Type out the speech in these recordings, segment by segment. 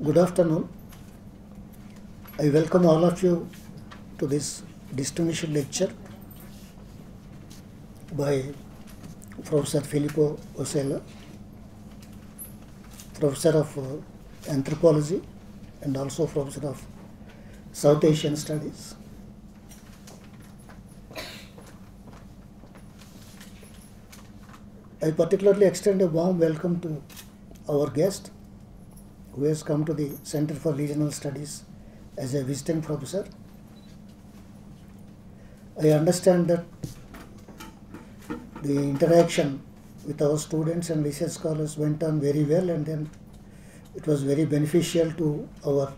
Good afternoon. I welcome all of you to this distinguished lecture by Professor Filippo Osella, Professor of uh, Anthropology and also Professor of South Asian Studies. I particularly extend a warm welcome to our guest who has come to the Center for Regional Studies as a visiting professor. I understand that the interaction with our students and research scholars went on very well and then it was very beneficial to our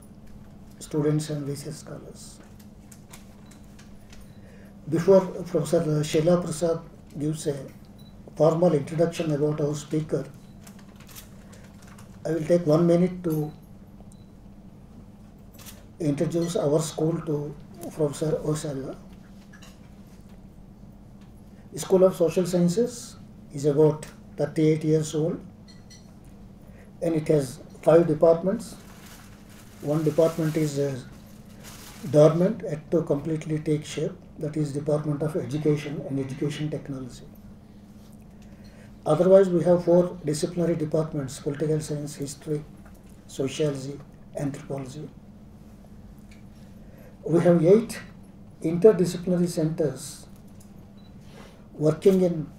students and research scholars. Before Professor Sheila Prasad gives a formal introduction about our speaker, I will take one minute to introduce our school to Professor Osella. School of Social Sciences is about 38 years old and it has five departments. One department is uh, dormant yet to completely take shape, that is Department of Education and Education Technology. Otherwise, we have four disciplinary departments political science, history, sociology, anthropology. We have eight interdisciplinary centers working in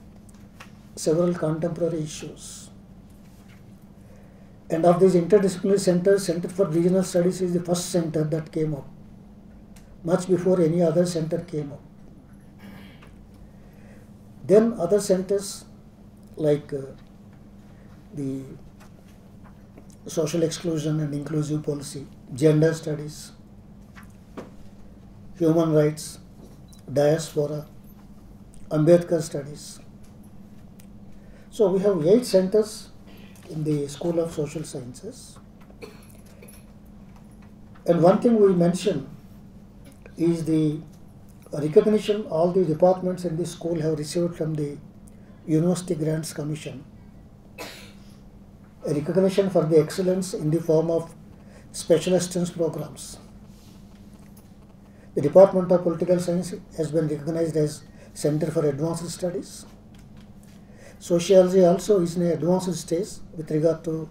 several contemporary issues. And of these interdisciplinary centers, Center for Regional Studies is the first center that came up, much before any other center came up. Then other centers like uh, the social exclusion and inclusive policy, gender studies, human rights, diaspora, Ambedkar studies. So we have eight centers in the School of Social Sciences. And one thing we mention is the recognition all the departments in the school have received from the University Grants Commission a recognition for the excellence in the form of special assistance programs. The Department of Political Science has been recognized as Center for Advanced Studies. Sociology also is in an advanced stage with regard to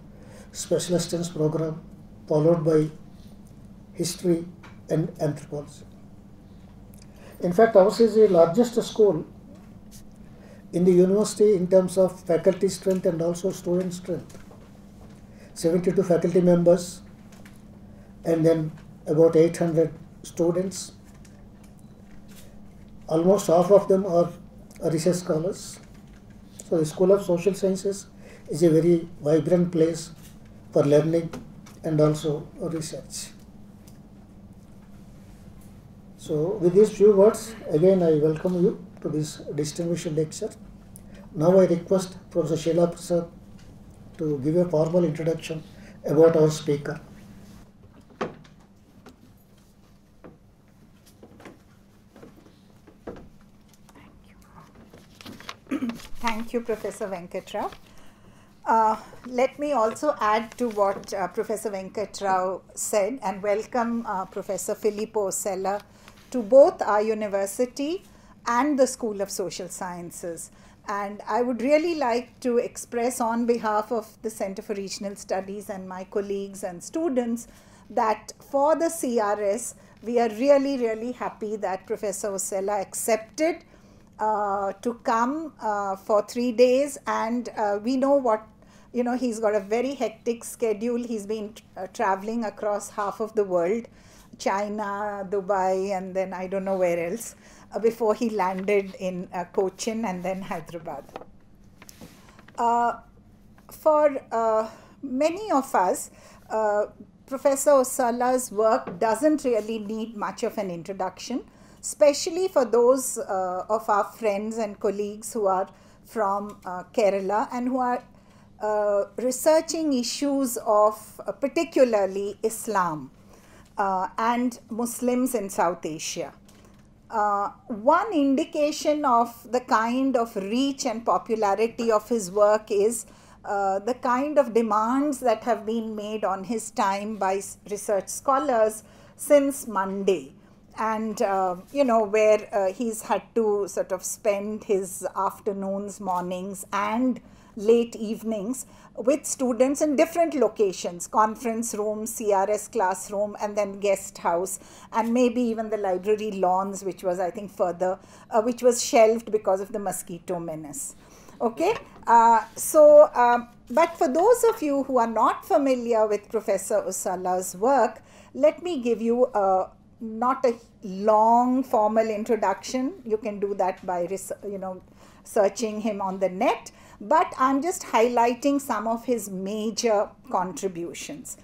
special assistance program followed by history and anthropology. In fact, ours is the largest school in the university in terms of faculty strength and also student strength. 72 faculty members and then about 800 students. Almost half of them are research scholars. So the School of Social Sciences is a very vibrant place for learning and also research. So with these few words, again I welcome you to this distinguished lecture. Now I request Professor Sheila Prasad to give a formal introduction about our speaker. Thank you, Professor Venkatrao. Uh, let me also add to what uh, Professor Venkatrao said and welcome uh, Professor Filippo Osella to both our university and the School of Social Sciences. And I would really like to express on behalf of the Center for Regional Studies and my colleagues and students that for the CRS, we are really, really happy that Professor Osella accepted uh, to come uh, for three days. And uh, we know what, you know, he's got a very hectic schedule. He's been uh, traveling across half of the world China, Dubai, and then I don't know where else before he landed in uh, Cochin and then Hyderabad. Uh, for uh, many of us, uh, Professor Osella's work doesn't really need much of an introduction, especially for those uh, of our friends and colleagues who are from Kerala and who are researching issues of particularly Islam uh, and Muslims in South Asia. Uh, one indication of the kind of reach and popularity of his work is uh, the kind of demands that have been made on his time by research scholars since Monday. And, uh, you know, where uh, he's had to sort of spend his afternoons, mornings, and late evenings with students in different locations conference room crs classroom and then guest house and maybe even the library lawns which was i think further uh, which was shelved because of the mosquito menace. Okay? Uh, so um, but for those of you who are not familiar with professor Osella's work let me give you a not a long formal introduction. You can do that by you know searching him on the net but I'm just highlighting some of his major contributions.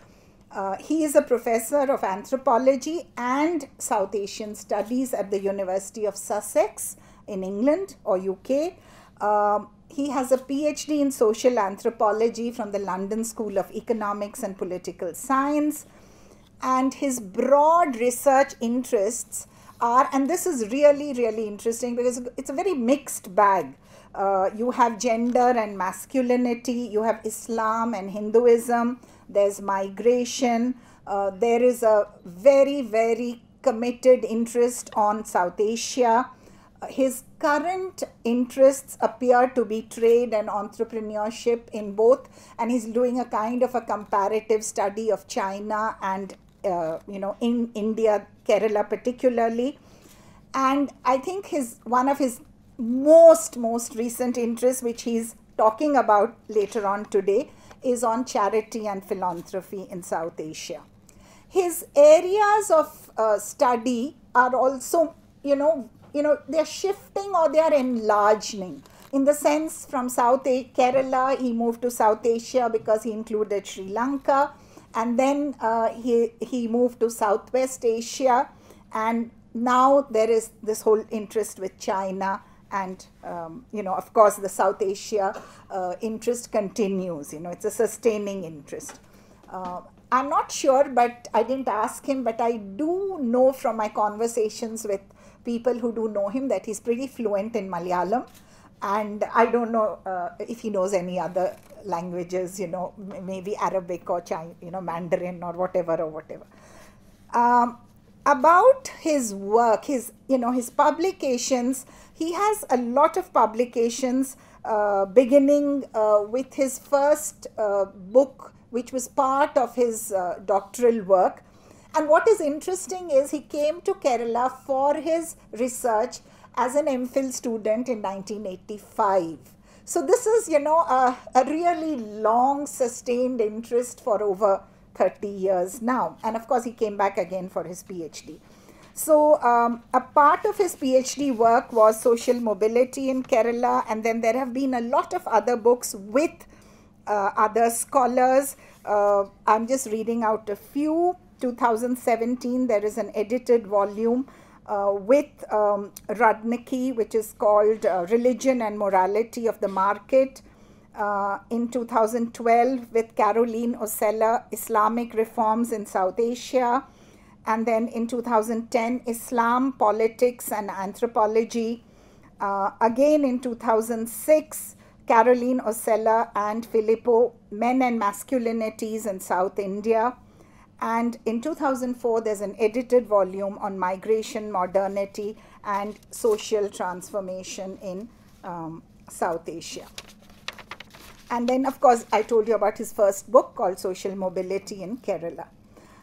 Uh, he is a professor of anthropology and South Asian studies at the University of Sussex in England or UK. Um, he has a PhD in social anthropology from the London School of Economics and Political Science. And his broad research interests are, and this is really, really interesting because it's a very mixed bag uh, you have gender and masculinity, you have Islam and Hinduism, there's migration, uh, there is a very, very committed interest on South Asia. Uh, his current interests appear to be trade and entrepreneurship in both, and he's doing a kind of a comparative study of China and uh, you know in India, Kerala particularly. And I think his one of his most, most recent interest, which he's talking about later on today, is on charity and philanthropy in South Asia. His areas of uh, study are also, you know, you know, they're shifting or they're enlarging. In the sense, from South A- Kerala, he moved to South Asia because he included Sri Lanka, and then uh, he he moved to Southwest Asia, and now there is this whole interest with China and um, you know of course the south asia uh, interest continues you know it's a sustaining interest. Uh, i'm not sure but i didn't ask him but i do know from my conversations with people who do know him that he's pretty fluent in malayalam. And i don't know uh, if he knows any other languages you know maybe arabic or Chinese, you know mandarin or whatever or whatever. Um, about his work his you know his publications he has a lot of publications uh, beginning uh, with his first uh, book which was part of his uh, doctoral work and what is interesting is he came to kerala for his research as an mphil student in 1985 so this is you know a, a really long sustained interest for over 30 years now. And of course, he came back again for his PhD. So, um, a part of his PhD work was social mobility in Kerala, and then there have been a lot of other books with uh, other scholars. Uh, I'm just reading out a few. 2017, there is an edited volume uh, with um, which is called uh, Religion and Morality of the Market uh, in 2012 with Caroline Osella, Islamic Reforms in South Asia. And then in 2010, Islam, Politics and Anthropology. Uh, again in 2006, Caroline Osella and Filippo, Men and Masculinities in South India. And in 2004, there's an edited volume on migration, modernity, and social transformation in um, South Asia. And then, of course, I told you about his first book called Social Mobility in Kerala.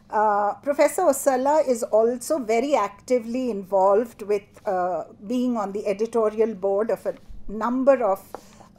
Uh, Professor Osella is also very actively involved with uh, being on the editorial board of a number of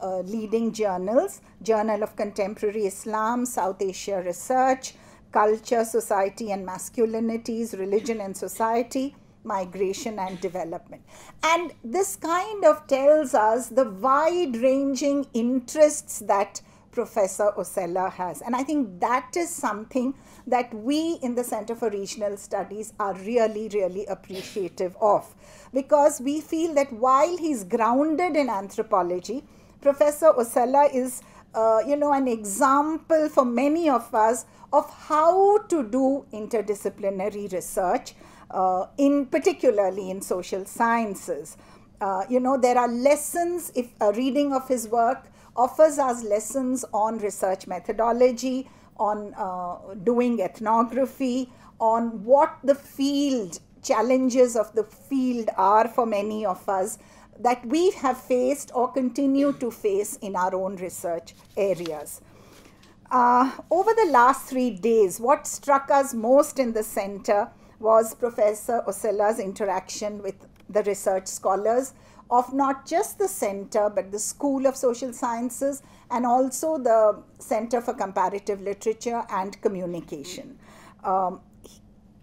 uh, leading journals Journal of Contemporary Islam, South Asia Research, Culture, Society and Masculinities, Religion and Society, migration and development. And this kind of tells us the wide ranging interests that Professor Osella has. And I think that is something that we in the Center for Regional Studies are really, really appreciative of. Because we feel that while he's grounded in anthropology, Professor Osella is, uh, you know, an example for many of us of how to do interdisciplinary research uh, in particularly in social sciences. Uh, you know, there are lessons if a reading of his work offers us lessons on research methodology, on uh, doing ethnography, on what the field challenges of the field are for many of us that we have faced or continue to face in our own research areas. Uh, over the last three days, what struck us most in the center was Professor Osella's interaction with the research scholars of not just the center but the School of Social Sciences and also the Center for Comparative Literature and Communication. Um,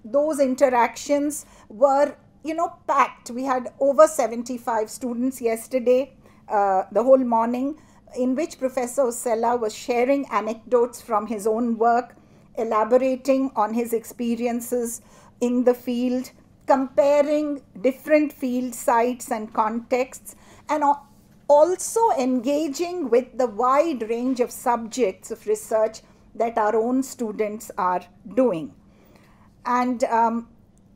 those interactions were, you know, packed. We had over 75 students yesterday, uh, the whole morning, in which Professor Osella was sharing anecdotes from his own work, elaborating on his experiences in the field, comparing different field sites and contexts, and also engaging with the wide range of subjects of research that our own students are doing. And um,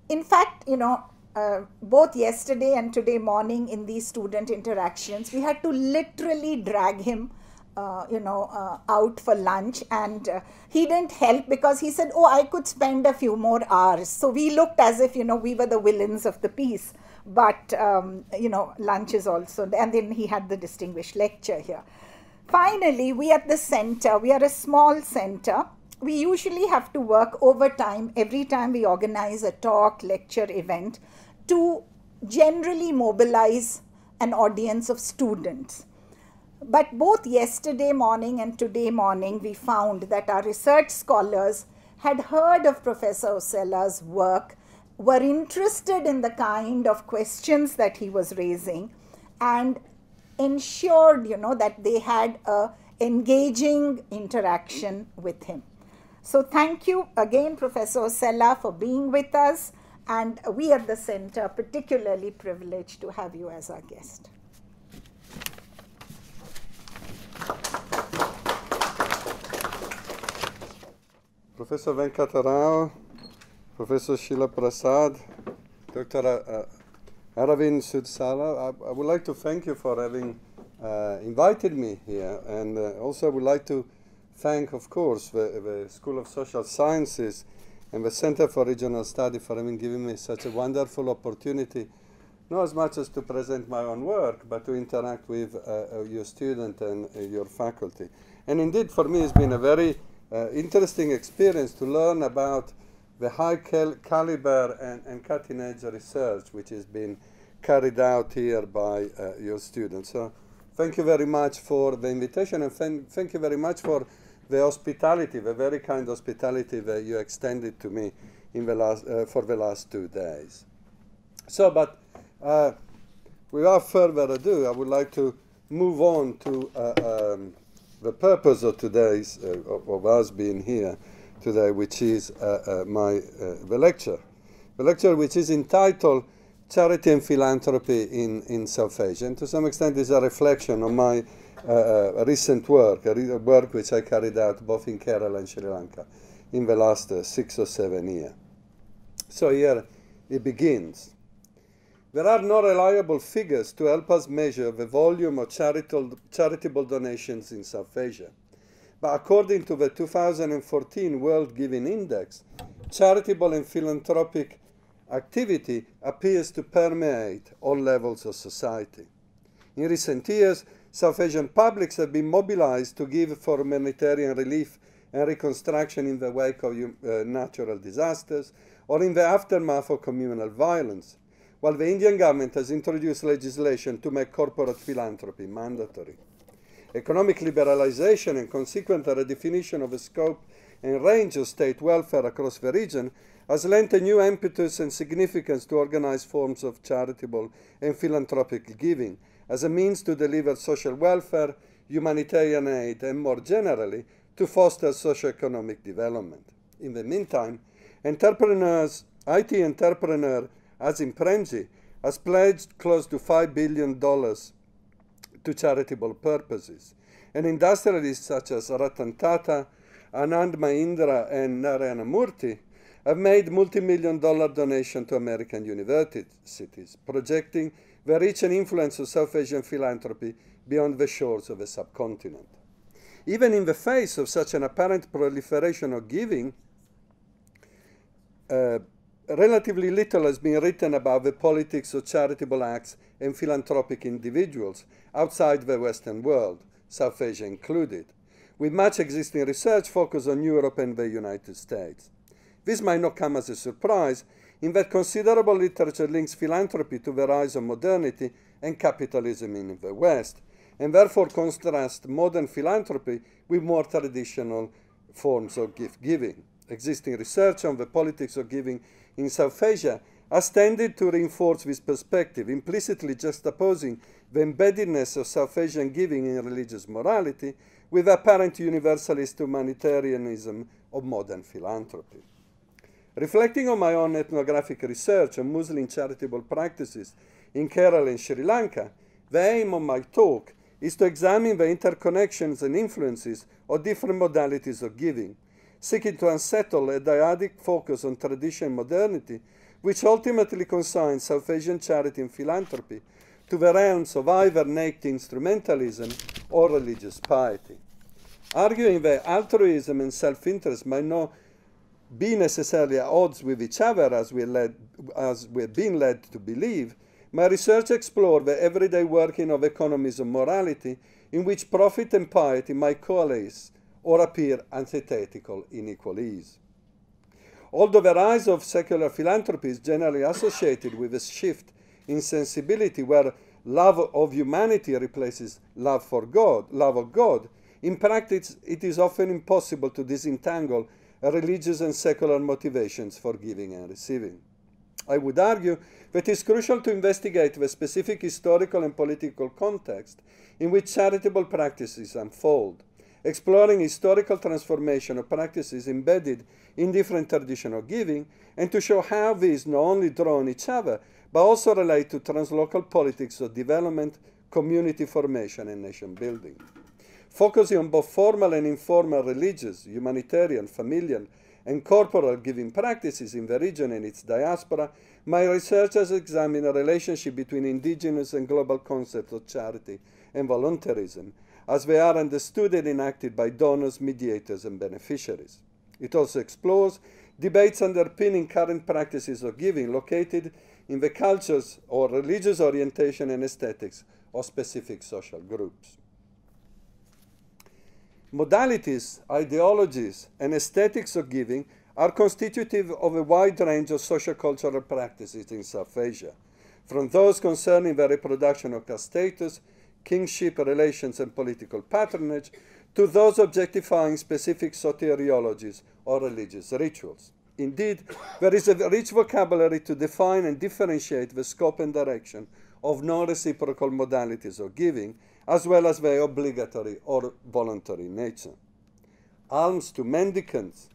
in fact, you know, uh, both yesterday and today morning in these student interactions, we had to literally drag him, uh, you know, uh, out for lunch. And uh, he didn't help because he said, Oh, I could spend a few more hours. So we looked as if, you know, we were the villains of the piece. But, um, you know, lunch is also, and then he had the distinguished lecture here. Finally, we at the center, we are a small center we usually have to work overtime every time we organize a talk, lecture, event to generally mobilize an audience of students. But both yesterday morning and today morning, we found that our research scholars had heard of Professor Osella's work, were interested in the kind of questions that he was raising, and ensured, you know, that they had a engaging interaction with him. So thank you again, Professor Osella, for being with us. And we at the center are particularly privileged to have you as our guest. Professor Venkata Rao, Professor Sheila Prasad, Dr. Uh, Aravind Sudsala, I, I, would like to thank you for having uh, invited me here. And uh, also I would like to thank, of course, the, the School of Social Sciences and the Center for Regional Study for having given me such a wonderful opportunity, not as much as to present my own work, but to interact with uh, uh your student and uh, your faculty. And indeed, for me, it's been a very uh, interesting experience to learn about the high cal caliber and, and cutting-edge research which has been carried out here by uh, your students. So thank you very much for the invitation and thank you very much for the hospitality, the very kind hospitality that you extended to me in the last, uh, for the last two days. So, but uh, without further ado, I would like to move on to uh, um, the purpose of today's, uh, of, of, us being here today, which is uh, uh, my the lecture. The lecture which is entitled Charity and Philanthropy in, in South Asia. And to some extent is a reflection on my uh, recent work, a work which I carried out both in Kerala and Sri Lanka in the last uh, six or seven years. So here it begins. There are no reliable figures to help us measure the volume of charitable donations in South Asia. But according to the 2014 World Giving Index, charitable and philanthropic activity appears to permeate all levels of society. In recent years, South Asian publics have been mobilized to give for humanitarian relief and reconstruction in the wake of uh, natural disasters or in the aftermath of communal violence, while the Indian government has introduced legislation to make corporate philanthropy mandatory. Economic liberalization and consequent redefinition of the scope and range of state welfare across the region has lent a new impetus and significance to organized forms of charitable and philanthropic giving, as a means to deliver social welfare, humanitarian aid, and more generally, to foster socio-economic development. In the meantime, entrepreneurs, IT entrepreneur Azim Premji has pledged close to $5 billion to charitable purposes. And industrialists such as Ratan Tata, Anand Mahindra, and Narayana Murthy have made multi-million dollar donations to American universities, projecting the reach and influence of South Asian philanthropy beyond the shores of the subcontinent. Even in the face of such an apparent proliferation of giving, uh, relatively little has been written about the politics of charitable acts and philanthropic individuals outside the Western world, South Asia included, with much existing research focused on Europe and the United States. This might not come as a surprise, in that considerable literature links philanthropy to the rise of modernity and capitalism in the West, and therefore contrasts modern philanthropy with more traditional forms of gift giving. Existing research on the politics of giving in South Asia has tended to reinforce this perspective, implicitly juxtaposing the embeddedness of South Asian giving in religious morality with apparent universalist humanitarianism of modern philanthropy. Reflecting on my own ethnographic research on Muslim charitable practices in Kerala and Sri Lanka, the aim of my talk is to examine the interconnections and influences of different modalities of giving, seeking to unsettle a dyadic focus on tradition and modernity, which ultimately consigns South Asian charity and philanthropy to the realms of either naked instrumentalism or religious piety. Arguing that altruism and self interest might not be necessarily at odds with each other as we're, led, as we're being led to believe, my research explored the everyday working of economies of morality in which profit and piety might coalesce or appear antithetical in equal ease. Although the rise of secular philanthropy is generally associated with a shift in sensibility where love of humanity replaces love for God, love of God, in practice it is often impossible to disentangle religious and secular motivations for giving and receiving. I would argue that it is crucial to investigate the specific historical and political context in which charitable practices unfold, exploring historical transformation of practices embedded in different traditions of giving, and to show how these not only draw on each other, but also relate to translocal politics of development, community formation, and nation building. Focusing on both formal and informal religious, humanitarian, familial, and corporal giving practices in the region and its diaspora, my research has examined the relationship between indigenous and global concepts of charity and voluntarism, as they are understood and enacted by donors, mediators, and beneficiaries. It also explores debates underpinning current practices of giving located in the cultures or religious orientation and aesthetics of specific social groups. Modalities, ideologies, and aesthetics of giving are constitutive of a wide range of socio-cultural practices in South Asia, from those concerning the reproduction of caste status, kingship relations, and political patronage, to those objectifying specific soteriologies or religious rituals. Indeed, there is a rich vocabulary to define and differentiate the scope and direction of non-reciprocal modalities of giving, as well as their obligatory or voluntary nature. Alms to mendicants,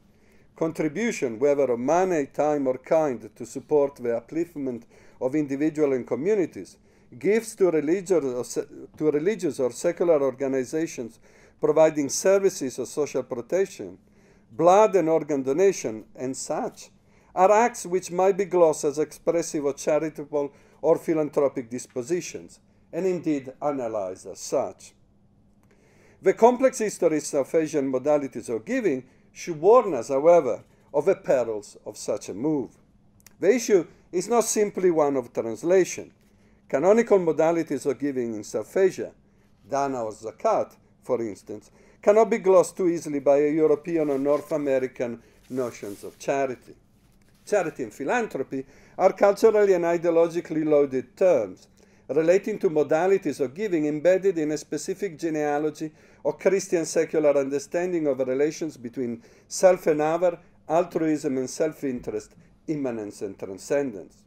contribution, whether of money, time, or kind, to support the upliftment of individual and communities, gifts to religious, or, to religious or secular organizations providing services of social protection, blood and organ donation, and such, are acts which might be glossed as expressive of charitable or philanthropic dispositions, and indeed analyzed as such. The complex histories of Asian modalities of giving should warn us, however, of the perils of such a move. The issue is not simply one of translation. Canonical modalities of giving in South Asia, dana or zakat, for instance, cannot be glossed too easily by European or North American notions of charity. Charity and philanthropy are culturally and ideologically loaded terms, relating to modalities of giving embedded in a specific genealogy or Christian secular understanding of relations between self and other, altruism and self interest, immanence and transcendence.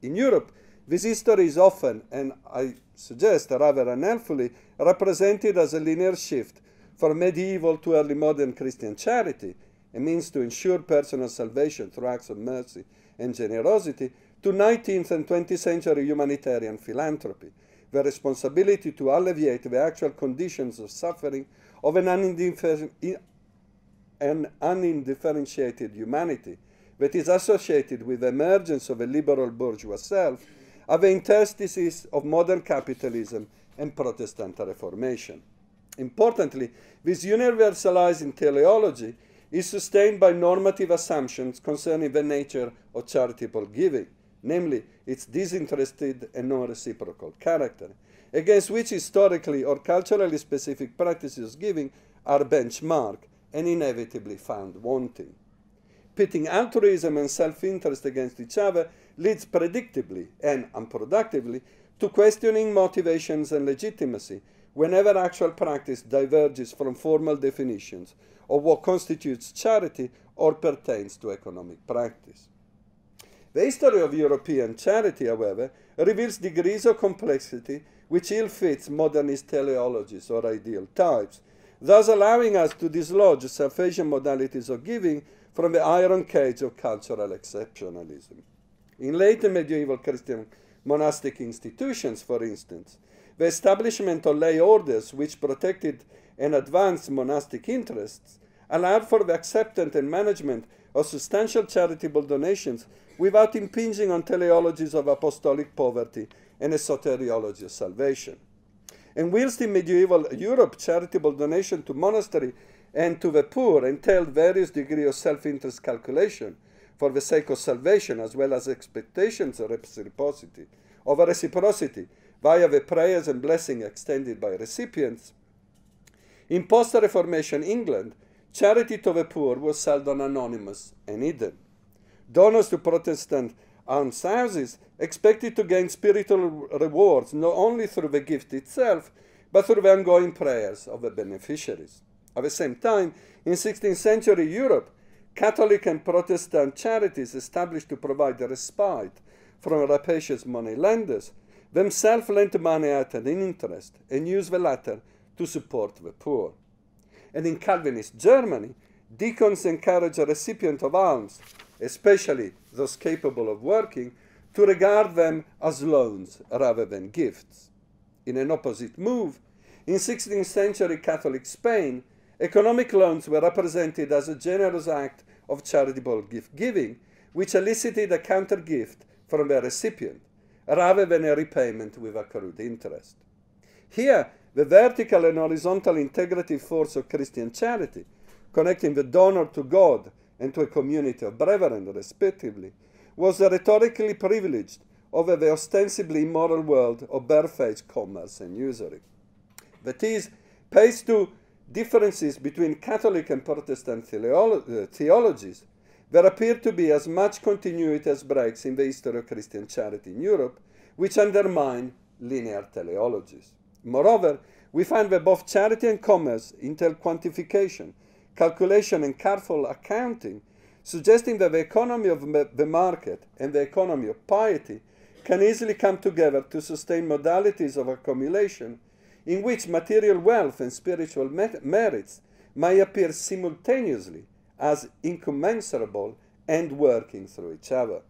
In Europe, this history is often, and I suggest rather unhelpfully, represented as a linear shift from medieval to early modern Christian charity, a means to ensure personal salvation through acts of mercy and generosity, to 19th and 20th century humanitarian philanthropy, the responsibility to alleviate the actual conditions of suffering of an, an undifferentiated humanity that is associated with the emergence of a liberal bourgeois self are the interstices of modern capitalism and Protestant Reformation. Importantly, this universalizing teleology is sustained by normative assumptions concerning the nature of charitable giving, namely its disinterested and non reciprocal character, against which historically or culturally specific practices of giving are benchmarked and inevitably found wanting. Pitting altruism and self interest against each other leads predictably and unproductively to questioning motivations and legitimacy whenever actual practice diverges from formal definitions of what constitutes charity or pertains to economic practice. The history of European charity, however, reveals degrees of complexity which ill fits modernist teleologies or ideal types, thus allowing us to dislodge South Asian modalities of giving from the iron cage of cultural exceptionalism. In later medieval Christian monastic institutions, for instance, the establishment of lay orders which protected and advanced monastic interests allowed for the acceptance and management of substantial charitable donations without impinging on teleologies of apostolic poverty and a soteriology of salvation. And whilst in medieval Europe charitable donation to monastery and to the poor entailed various degrees of self-interest calculation for the sake of salvation as well as expectations of reciprocity, of reciprocity via the prayers and blessing extended by recipients. In post-Reformation England, charity to the poor was seldom anonymous and hidden. Donors to Protestant almshouses expected to gain spiritual rewards not only through the gift itself, but through the ongoing prayers of the beneficiaries. At the same time, in 16th century Europe, Catholic and Protestant charities established to provide a respite from rapacious money lenders themselves lent money at an interest and used the latter to support the poor. And in Calvinist Germany, deacons encouraged a recipient of alms, especially those capable of working, to regard them as loans rather than gifts. In an opposite move, in 16th century Catholic Spain, economic loans were represented as a generous act of charitable gift giving, which elicited a counter gift from the recipient, rather than a repayment with accrued interest. Here, the vertical and horizontal integrative force of Christian charity, connecting the donor to God and to a community of brethren, respectively, was rhetorically privileged over the ostensibly immoral world of barefaced commerce and usury. That is, pays to differences between Catholic and Protestant uh, theologies, there appear to be as much continuity as breaks in the history of Christian charity in Europe, which undermine linear teleologies. Moreover, we find that both charity and commerce entail quantification, calculation, and careful accounting, suggesting that the economy of the market and the economy of piety can easily come together to sustain modalities of accumulation in which material wealth and spiritual merits may appear simultaneously as incommensurable and working through each other.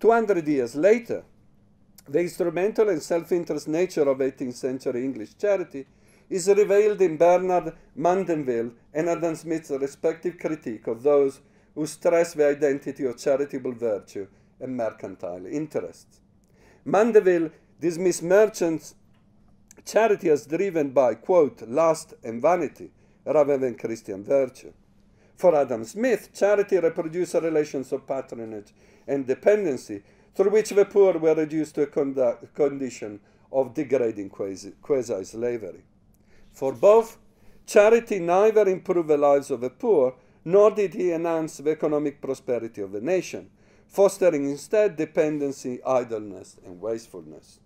200 years later, the instrumental and self-interest nature of 18th century English charity is revealed in Bernard Mandeville and Adam Smith's respective critique of those who stress the identity of charitable virtue and mercantile interests. Mandeville dismissed merchants' charity as driven by, quote, lust and vanity rather than Christian virtue. For Adam Smith, charity reproduced relations of patronage and dependency through which the poor were reduced to a condition of degrading quasi slavery. For both, charity neither improved the lives of the poor nor did he enhance the economic prosperity of the nation, fostering instead dependency, idleness, and wastefulness.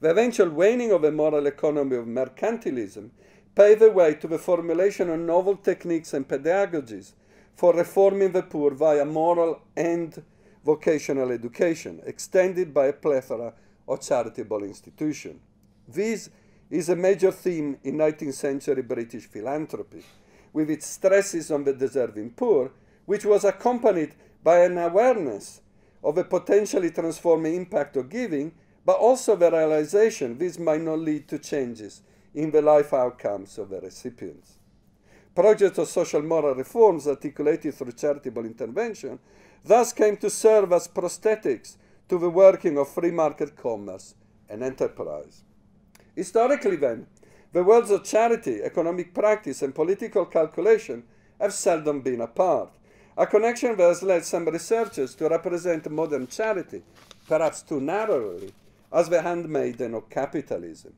The eventual waning of the moral economy of mercantilism paved the way to the formulation of novel techniques and pedagogies for reforming the poor via moral and vocational education, extended by a plethora of charitable institutions. This is a major theme in 19th century British philanthropy, with its stresses on the deserving poor, which was accompanied by an awareness of a potentially transforming impact of giving, but also the realization this might not lead to changes in the life outcomes of the recipients. Projects of social moral reforms articulated through charitable intervention thus came to serve as prosthetics to the working of free market commerce and enterprise. Historically, then, the worlds of charity, economic practice, and political calculation have seldom been apart. A connection that has led some researchers to represent modern charity, perhaps too narrowly, as the handmaiden of capitalism.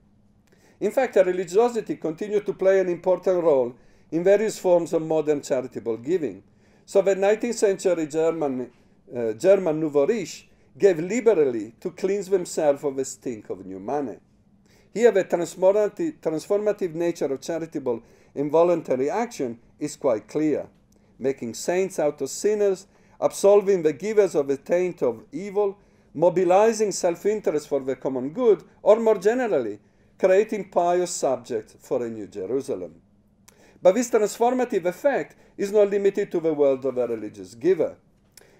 In fact, religiosity continued to play an important role in various forms of modern charitable giving. So the 19th century German, uh, German Nouveau Riche gave liberally to cleanse themselves of the stink of new money. Here, the transformative, transformative nature of charitable involuntary action is quite clear, making saints out of sinners, absolving the givers of the taint of evil, mobilizing self interest for the common good, or more generally, creating pious subjects for a new Jerusalem. But this transformative effect is not limited to the world of a religious giver.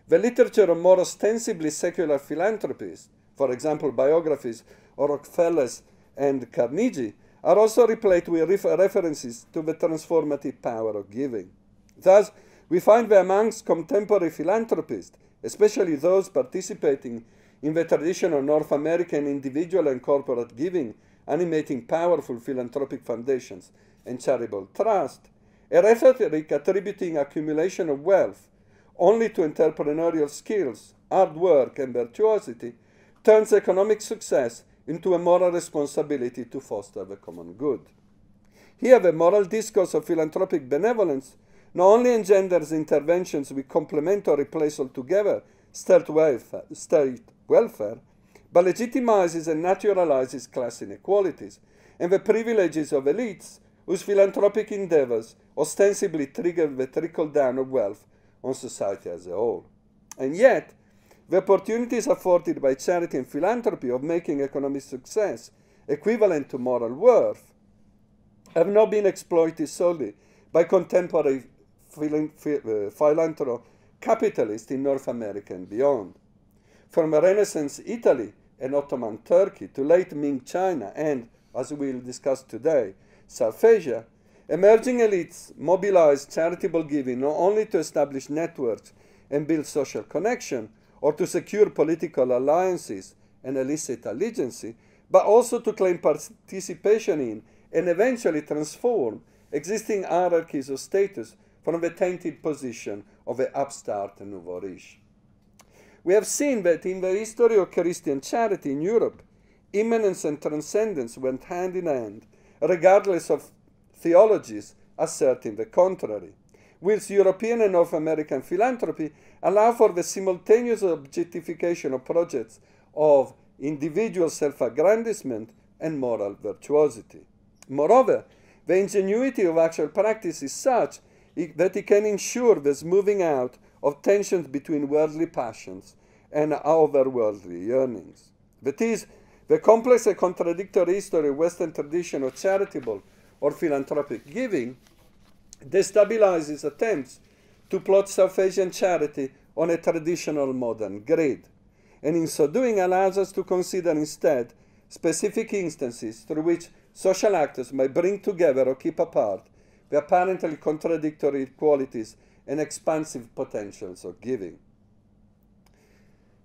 The literature of more ostensibly secular philanthropists, for example, biographies of Rockefellers and Carnegie, are also replete with refer references to the transformative power of giving. Thus, we find that amongst contemporary philanthropists, especially those participating in the tradition of North American individual and corporate giving, animating powerful philanthropic foundations and charitable trust, a rhetoric attributing accumulation of wealth only to entrepreneurial skills, hard work, and virtuosity turns economic success into a moral responsibility to foster the common good. Here, the moral discourse of philanthropic benevolence not only engenders interventions which complement or replace altogether state welfare, state welfare, but legitimizes and naturalizes class inequalities and the privileges of elites whose philanthropic endeavors ostensibly trigger the trickle down of wealth on society as a whole. And yet, the opportunities afforded by charity and philanthropy of making economic success equivalent to moral worth have not been exploited solely by contemporary uh, philanthro capitalists in North America and beyond. From Renaissance Italy and Ottoman Turkey to late Ming China and, as we will discuss today, South Asia, emerging elites mobilized charitable giving not only to establish networks and build social connection or to secure political alliances and elicit allegiance, but also to claim participation in and eventually transform existing hierarchies of status from the tainted position of the upstart nouveau riche. We have seen that in the history of Christian charity in Europe, immanence and transcendence went hand in hand, regardless of theologies asserting the contrary, whilst European and North American philanthropy allow for the simultaneous objectification of projects of individual self-aggrandizement and moral virtuosity. Moreover, the ingenuity of actual practice is such that it can ensure the smoothing out of tensions between worldly passions and otherworldly yearnings. That is, the complex and contradictory history of Western tradition of charitable or philanthropic giving destabilizes attempts to plot South charity on a traditional modern grid, and in so doing allows us to consider instead specific instances through which social actors may bring together or keep apart the apparently contradictory qualities and expansive potentials of giving.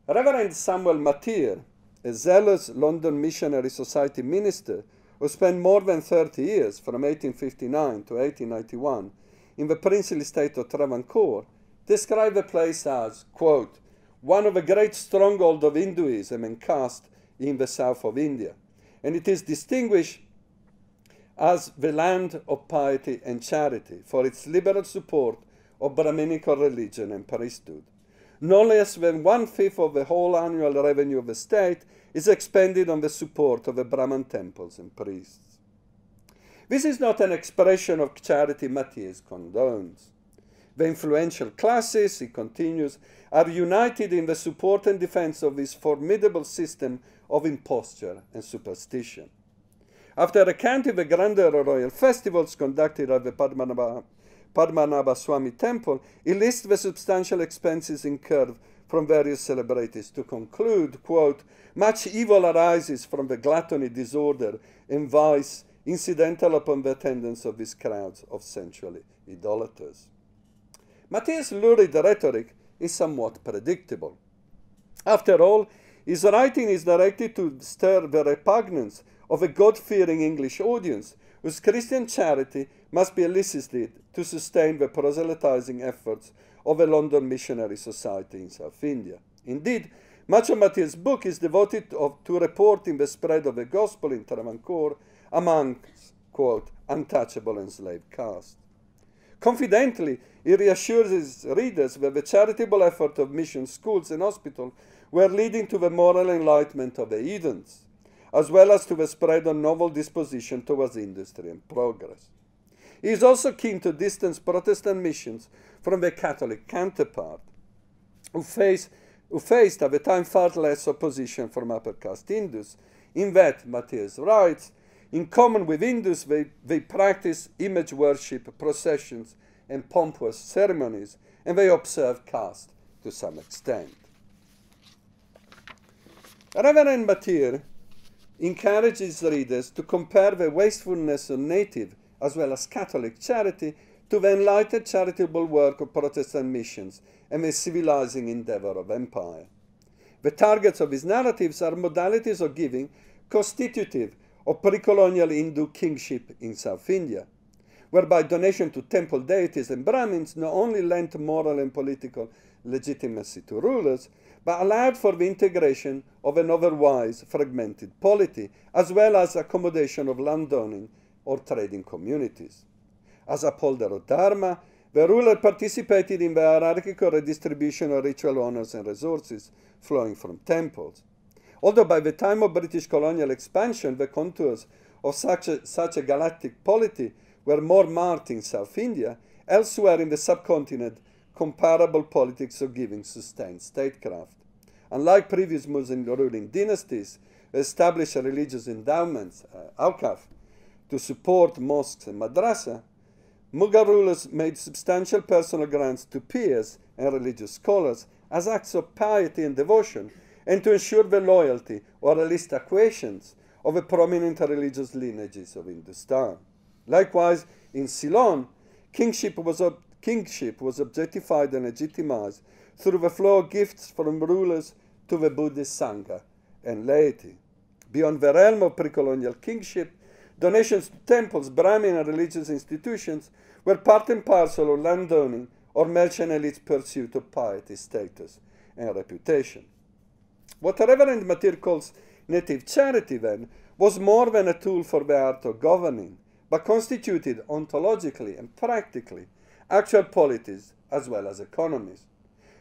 Reverend Samuel Mateer, a zealous London Missionary Society minister who spent more than 30 years, from 1859 to 1891, in the princely state of Travancore, described the place as, quote, one of the great strongholds of Hinduism and caste in the south of India, and it is distinguished as the land of piety and charity for its liberal support of Brahminical religion and priesthood. No less than one fifth of the whole annual revenue of the state is expended on the support of the Brahman temples and priests. This is not an expression of charity Mateer condones. The influential classes, he continues, are united in the support and defense of this formidable system of imposture and superstition. After recounting the grandeur royal festivals conducted at the Padmanabha Padmanabha Swami temple, he lists the substantial expenses incurred from various celebrities to conclude, quote, much evil arises from the gluttony, disorder, and vice incidental upon the attendance of these crowds of sensual idolaters. Mateer's lurid rhetoric is somewhat predictable. After all, His writing is directed to stir the repugnance of a God fearing English audience whose Christian charity must be elicited to sustain the proselytizing efforts of a London missionary society in South India. Indeed, much of Mateer's book is devoted of, to reporting the spread of the gospel in Travancore among, quote, untouchable enslaved caste. Confidently, he reassures his readers that the charitable effort of mission schools and hospitals were leading to the moral enlightenment of the heathens, as well as to the spread of novel disposition towards industry and progress. He is also keen to distance Protestant missions from their Catholic counterpart, who, face, who faced at the time far less opposition from upper caste Hindus, in that, Mateer writes, in common with Hindus, they, they practice image worship, processions, and pompous ceremonies, and they observe caste to some extent. Reverend Mateer encourages readers to compare the wastefulness of native as well as Catholic charity to the enlightened charitable work of Protestant missions and the civilizing endeavor of empire. The targets of his narratives are modalities of giving constitutive of pre-colonial Hindu kingship in South India, whereby donation to temple deities and Brahmins not only lent moral and political legitimacy to rulers, but allowed for the integration of an otherwise fragmented polity, as well as accommodation of landowning or trading communities. As upholder of Dharma, the ruler participated in the hierarchical redistribution of ritual honors and resources flowing from temples. Although by the time of British colonial expansion, the contours of such a, such a galactic polity were more marked in South India, elsewhere in the subcontinent, comparable politics of giving sustained statecraft. Unlike previous Muslim ruling dynasties, established religious endowments, uh, awqaf, to support mosques and madrasa, Mughal rulers made substantial personal grants to peers and religious scholars as acts of piety and devotion and to ensure the loyalty or at least acquiescence of the prominent religious lineages of Hindustan. Likewise, in Ceylon, kingship was, kingship was objectified and legitimized through the flow of gifts from rulers to the Buddhist Sangha and laity. Beyond the realm of pre-colonial kingship, donations to temples, Brahmin and religious institutions were part and parcel of landowning or merchant elite's pursuit of piety, status, and reputation. What Reverend Mateer calls native charity, then, was more than a tool for the art of governing, but constituted ontologically and practically actual polities as well as economies.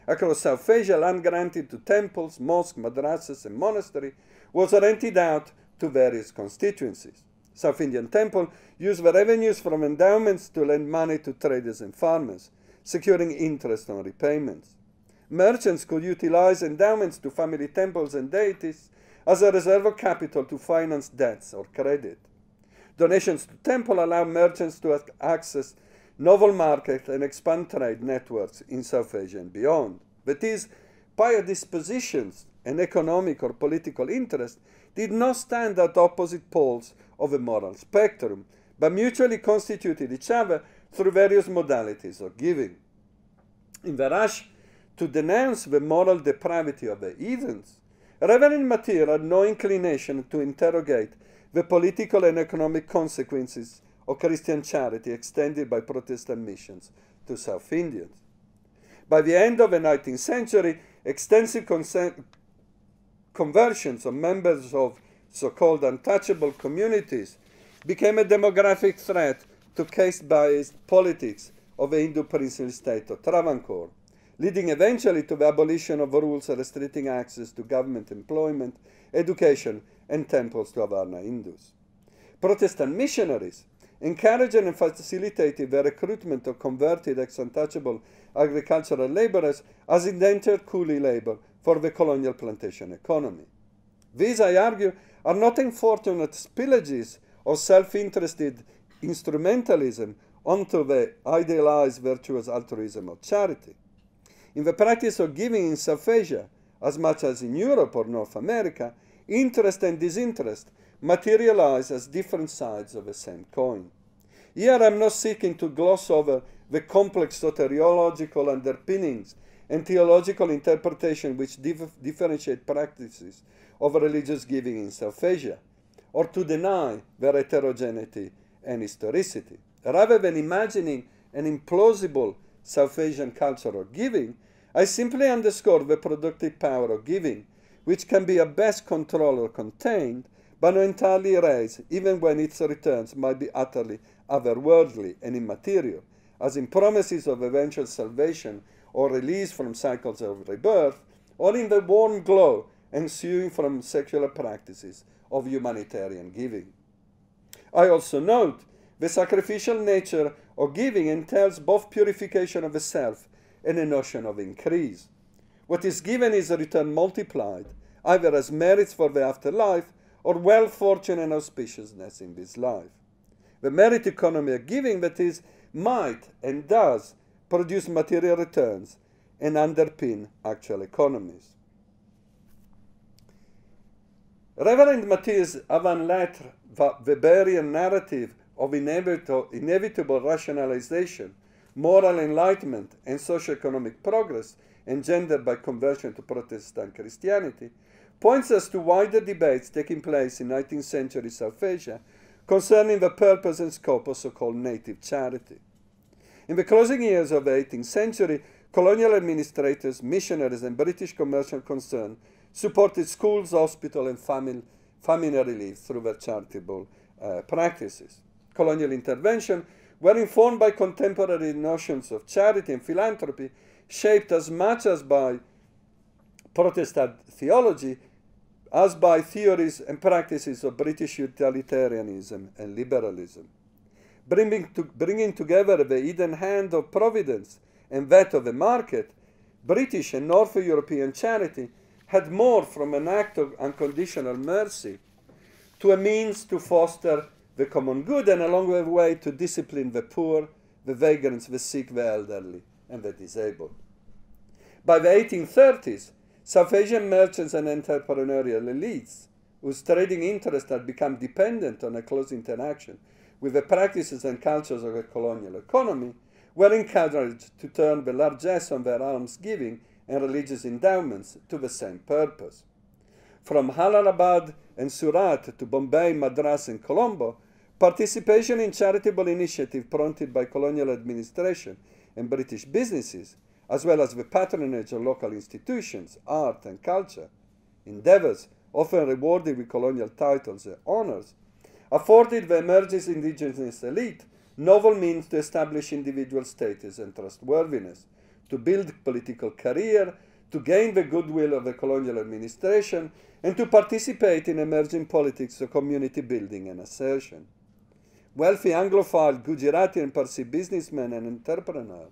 Across South Asia, land granted to temples, mosques, madrasas, and monasteries was rented out to various constituencies. South Indian Temple used the revenues from endowments to lend money to traders and farmers, securing interest on repayments. Merchants could utilize endowments to family temples and deities as a reserve of capital to finance debts or credit. Donations to temple allow merchants to access novel market and expand trade networks in South Asia and beyond. That is, prior dispositions and economic or political interest did not stand at opposite poles of a moral spectrum, but mutually constituted each other through various modalities of giving. In the rush to denounce the moral depravity of the heathens, Reverend Mateer had no inclination to interrogate the political and economic consequences of Christian charity extended by Protestant missions to South Indians. By the end of the 19th century, extensive conversions of members of so called untouchable communities became a demographic threat to caste based politics of the Hindu princely state of Travancore, leading eventually to the abolition of rules restricting access to government employment, education, and temples to Avarna Hindus. Protestant missionaries encouraged and facilitating the recruitment of converted ex-untouchable agricultural laborers as indentured coolie labor for the colonial plantation economy. These, I argue, are not unfortunate spillages of self-interested instrumentalism onto the idealized virtuous altruism of charity. In the practice of giving in South Asia, as much as in Europe or North America, interest and disinterest materialize as different sides of the same coin. Here I'm not seeking to gloss over the complex soteriological underpinnings and theological interpretation which dif- differentiate practices of religious giving in South Asia, or to deny their heterogeneity and historicity. Rather than imagining an implausible South Asian culture of giving, I simply underscore the productive power of giving, which can be at best controlled or contained, but not entirely erased, even when its returns might be utterly otherworldly and immaterial, as in promises of eventual salvation or release from cycles of rebirth, or in the warm glow ensuing from secular practices of humanitarian giving. I also note the sacrificial nature of giving entails both purification of the self and a notion of increase. What is given is a return multiplied, either as merits for the afterlife or wealth, fortune, and auspiciousness in this life. The merit economy of giving, that is, might and does produce material returns and underpin actual economies. Reverend Mateer's Avant Lettre Weberian narrative of inevitable rationalization, moral enlightenment, and socio-economic progress engendered by conversion to Protestant Christianity points us to wider debates taking place in 19th century South Asia concerning the purpose and scope of so-called native charity. In the closing years of the 18th century, colonial administrators, missionaries, and British commercial concerns supported schools, hospitals, and famine relief through their charitable uh, practices. Colonial intervention were informed by contemporary notions of charity and philanthropy, shaped as much as by Protestant theology as by theories and practices of British utilitarianism and liberalism. Bringing, to, bringing together the hidden hand of providence and that of the market, British and North European charity had more from an act of unconditional mercy to a means to foster the common good and along the way to discipline the poor, the vagrants, the sick, the elderly, and the disabled. By the 1830s, South Asian merchants and entrepreneurial elites, whose trading interests had become dependent on a close interaction with the practices and cultures of a colonial economy, were encouraged to turn the largesse on their alms giving and religious endowments to the same purpose. From Allahabad and Surat to Bombay, Madras, and Colombo, participation in charitable initiatives prompted by colonial administration and British businesses, as well as the patronage of local institutions, art, and culture, endeavors often rewarded with colonial titles and honors, afforded the emerging indigenous elite novel means to establish individual status and trustworthiness, to build political career, to gain the goodwill of the colonial administration, and to participate in emerging politics of community building and assertion. Wealthy Anglophile Gujarati and Parsi businessmen and entrepreneurs,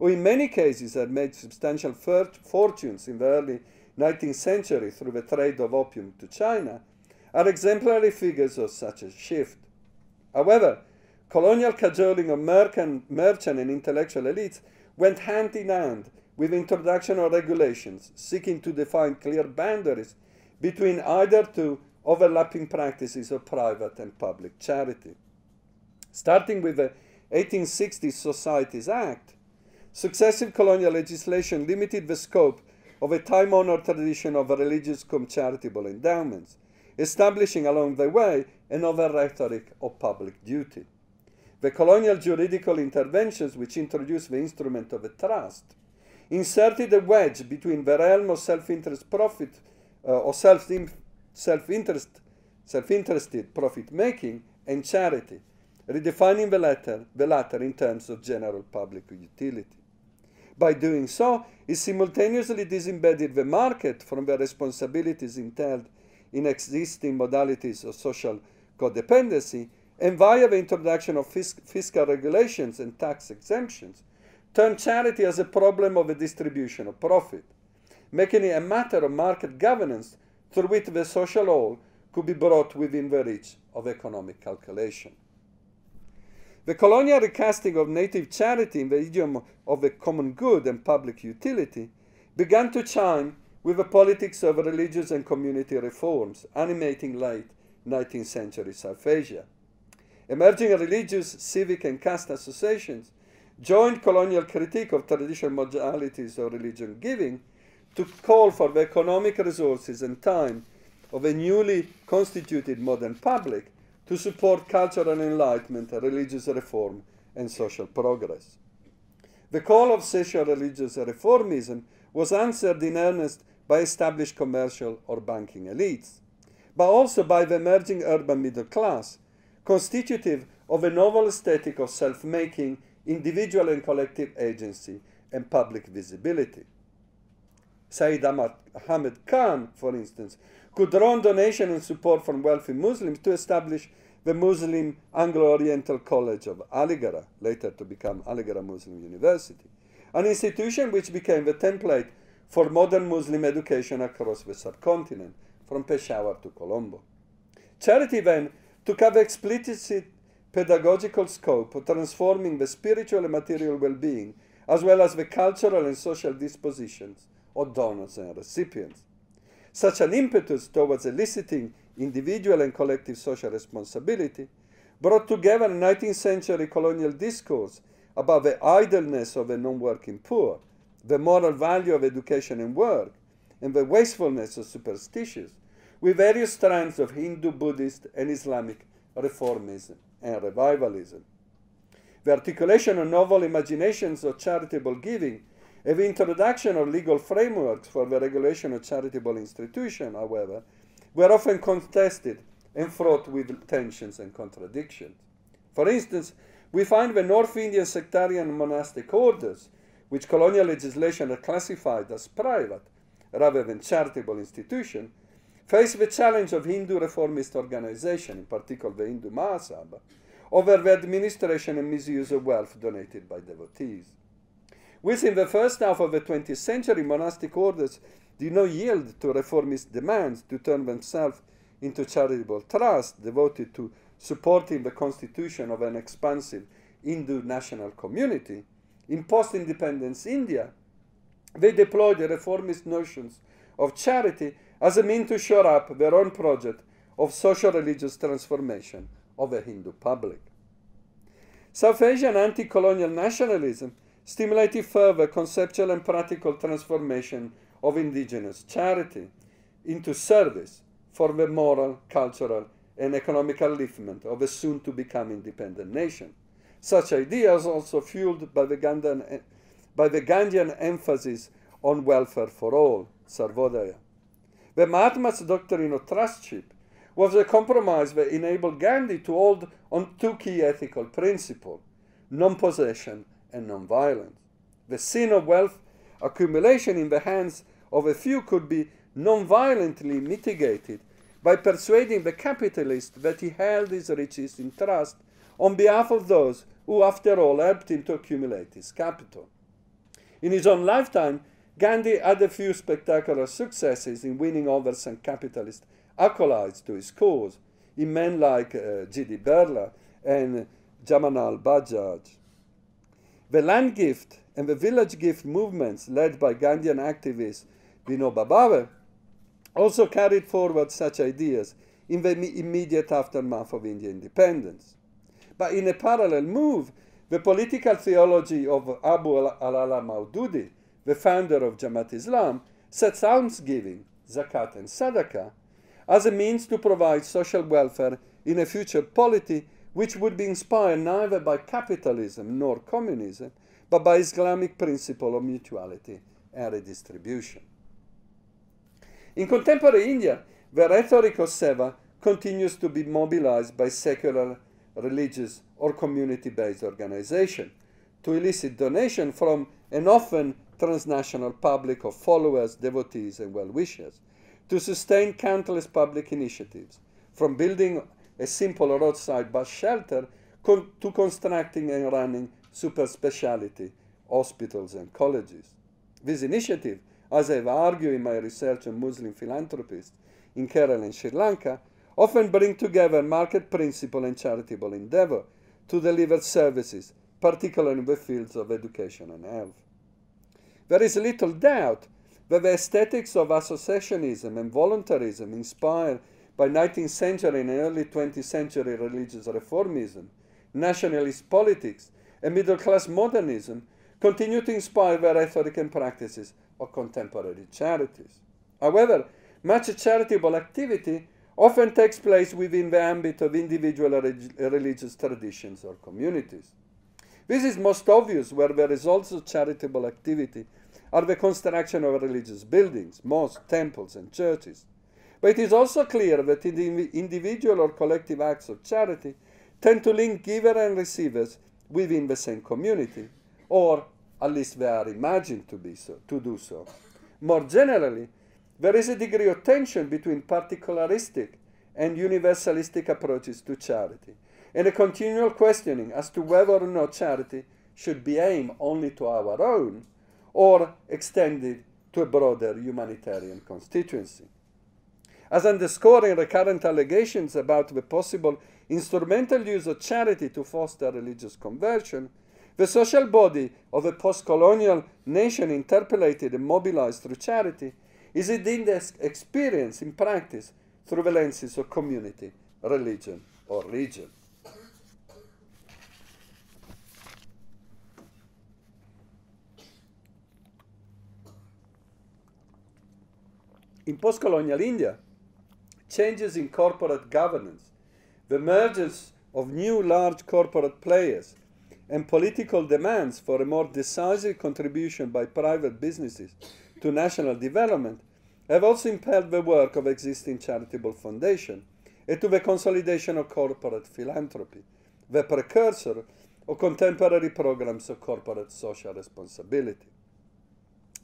who in many cases had made substantial fortunes in the early 19th century through the trade of opium to China, are exemplary figures of such a shift. However, colonial cajoling of merchant, merchant and intellectual elites went hand in hand with introduction of regulations seeking to define clear boundaries between either two overlapping practices of private and public charity. Starting with the 1860 Societies Act, successive colonial legislation limited the scope of a time honored tradition of religious cum charitable endowments, establishing along the way another rhetoric of public duty. The colonial juridical interventions which introduced the instrument of a trust inserted a wedge between the realm of self-interest profit uh, or self-interest, self-interested profit making and charity, redefining the latter, the latter in terms of general public utility. By doing so, it simultaneously disembedded the market from the responsibilities entailed in existing modalities of social codependency and via the introduction of fisc fiscal regulations and tax exemptions, turned charity as a problem of a distribution of profit, making it a matter of market governance through which the social whole could be brought within the reach of economic calculation. The colonial recasting of native charity in the idiom of the common good and public utility began to chime with the politics of religious and community reforms animating late 19th century South Asia. Emerging religious, civic, and caste associations joined colonial critique of traditional modalities of religion giving to call for the economic resources and time of a newly constituted modern public to support cultural enlightenment, religious reform, and social progress. The call of social religious reformism was answered in earnest by established commercial or banking elites, but also by the emerging urban middle class, constitutive of a novel aesthetic of self making, individual and collective agency, and public visibility. Sayyid Ahmad Khan, for instance, could draw on donation and support from wealthy Muslims to establish the Muslim Anglo-Oriental College of Aligarh, later to become Aligarh Muslim University, an institution which became the template for modern Muslim education across the subcontinent, from Peshawar to Colombo. Charity then took up the explicit pedagogical scope of transforming the spiritual and material well-being, as well as the cultural and social dispositions of donors and recipients. Such an impetus towards eliciting individual and collective social responsibility brought together a 19th century colonial discourse about the idleness of the non-working poor, the moral value of education and work, and the wastefulness of superstitions, with various strands of Hindu, Buddhist, and Islamic reformism and revivalism. The articulation of novel imaginations of charitable giving the introduction of legal frameworks for the regulation of charitable institutions, however, were often contested and fraught with tensions and contradictions. For instance, we find the North Indian sectarian monastic orders, which colonial legislation had classified as private rather than charitable institutions, face the challenge of Hindu reformist organization, in particular the Hindu Mahasabha, over the administration and misuse of wealth donated by devotees. Within the first half of the 20th century, monastic orders did not yield to reformist demands to turn themselves into charitable trusts devoted to supporting the constitution of an expansive Hindu national community. In post independence India, they deployed the reformist notions of charity as a means to shore up their own project of social religious transformation of the Hindu public. South Asian anti colonial nationalism stimulated further conceptual and practical transformation of indigenous charity into service for the moral, cultural, and economic upliftment of a soon to become independent nation. Such ideas also fueled by the, Gandhian, by the Gandhian emphasis on welfare for all, Sarvodaya. The Mahatma's doctrine of trustship was a compromise that enabled Gandhi to hold on two key ethical principles non possession and non violence. The sin of wealth accumulation in the hands of a few could be non violently mitigated by persuading the capitalist that he held his riches in trust on behalf of those who, after all, helped him to accumulate his capital. In his own lifetime, Gandhi had a few spectacular successes in winning over some capitalist acolytes to his cause, in men like uh, G.D. And Jamnalal Bajaj. The land gift and the village gift movements led by Gandhian activist Vinoba Bhave also carried forward such ideas in the immediate aftermath of Indian independence. But in a parallel move, the political theology of Abu al-Ala Maududi, the founder of Jamaat Islam, sets almsgiving, zakat and sadaqah, as a means to provide social welfare in a future polity which would be inspired neither by capitalism nor communism, but by Islamic principle of mutuality and redistribution. In contemporary India, the rhetoric of seva continues to be mobilized by secular, religious, or community-based organizations to elicit donation from an often transnational public of followers, devotees, and well-wishers, to sustain countless public initiatives, from building a simple roadside bus shelter con to constructing and running super specialty hospitals and colleges. This initiative, as I've argued in my research on Muslim philanthropists in Kerala and Sri Lanka, often bring together market principle and charitable endeavor to deliver services, particularly in the fields of education and health. There is little doubt that the aesthetics of associationism and voluntarism inspired by 19th century and early 20th century religious reformism, nationalist politics, and middle class modernism continue to inspire the rhetoric and practices of contemporary charities. However, much charitable activity often takes place within the ambit of individual religious traditions or communities. This is most obvious where the results of charitable activity are the construction of religious buildings, mosques, temples, and churches. But it is also clear that individual or collective acts of charity tend to link giver and receivers within the same community, or at least they are imagined to be so, to do so. More generally, there is a degree of tension between particularistic and universalistic approaches to charity, and a continual questioning as to whether or not charity should be aimed only to our own or extended to a broader humanitarian constituency. As underscoring recurrent allegations about the possible instrumental use of charity to foster religious conversion, the social body of a post colonial nation interpolated and mobilized through charity is indeed experienced in practice through the lenses of community, religion, or region. In post colonial India, changes in corporate governance, the emergence of new large corporate players, and political demands for a more decisive contribution by private businesses to national development have also impelled the work of existing charitable foundations and to the consolidation of corporate philanthropy, the precursor of contemporary programs of corporate social responsibility.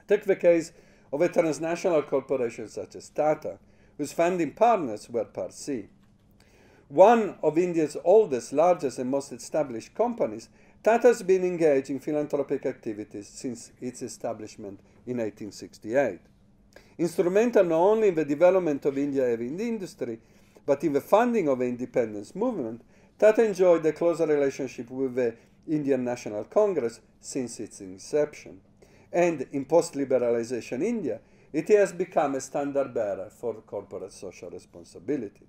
Take the case of a transnational corporation such as Tata, whose founding partners were Parsi. One of India's oldest, largest, and most established companies, Tata has been engaged in philanthropic activities since its establishment in 1868. Instrumental not only in the development of India heavy industry, but in the funding of the independence movement, Tata enjoyed a closer relationship with the Indian National Congress since its inception. And in post liberalization India, it has become a standard bearer for corporate social responsibility.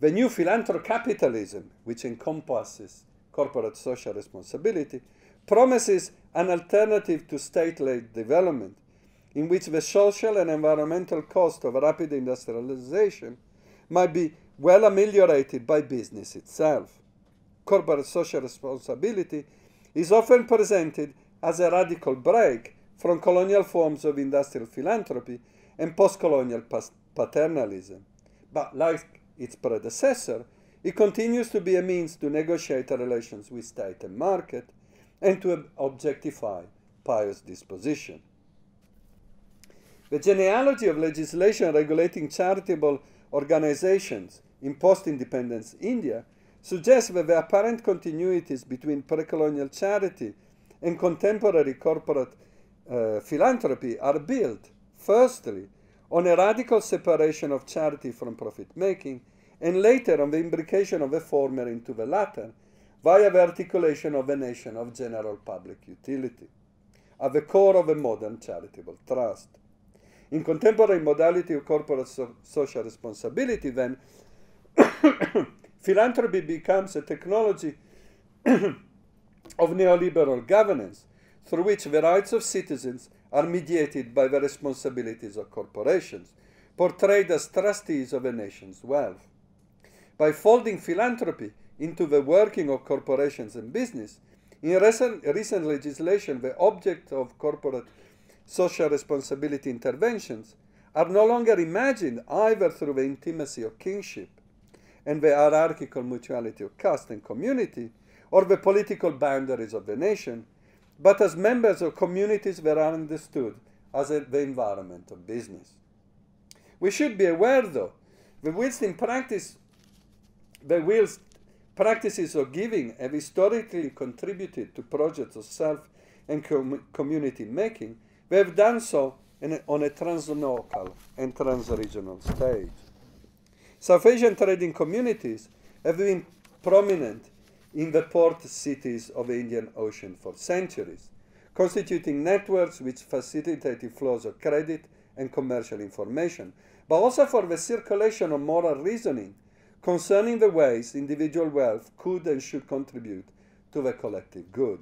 The new philanthrocapitalism, which encompasses corporate social responsibility, promises an alternative to state led development in which the social and environmental cost of rapid industrialization might be well ameliorated by business itself. Corporate social responsibility is often presented as a radical break from colonial forms of industrial philanthropy and post colonial paternalism. But like its predecessor, it continues to be a means to negotiate relations with state and market and to objectify pious disposition. The genealogy of legislation regulating charitable organizations in post independence India suggests that the apparent continuities between pre colonial charity and contemporary corporate uh, philanthropy are built, firstly, on a radical separation of charity from profit making, and later on the imbrication of the former into the latter via the articulation of a nation of general public utility, at the core of a modern charitable trust. In contemporary modality of corporate so social responsibility, then, philanthropy becomes a technology of neoliberal governance through which the rights of citizens are mediated by the responsibilities of corporations, portrayed as trustees of a nation's wealth. By folding philanthropy into the working of corporations and business, in recent, recent legislation, the object of corporate social responsibility interventions are no longer imagined either through the intimacy of kinship and the hierarchical mutuality of caste and community, or the political boundaries of the nation, but as members of communities that are understood as a, the environment of business. We should be aware, though, that whilst in practice, the whilst practices of giving have historically contributed to projects of self and com community making, they have done so a, on a translocal and transregional stage. South Asian trading communities have been prominent in the port cities of the Indian Ocean for centuries, constituting networks which facilitated flows of credit and commercial information, but also for the circulation of moral reasoning concerning the ways individual wealth could and should contribute to the collective good.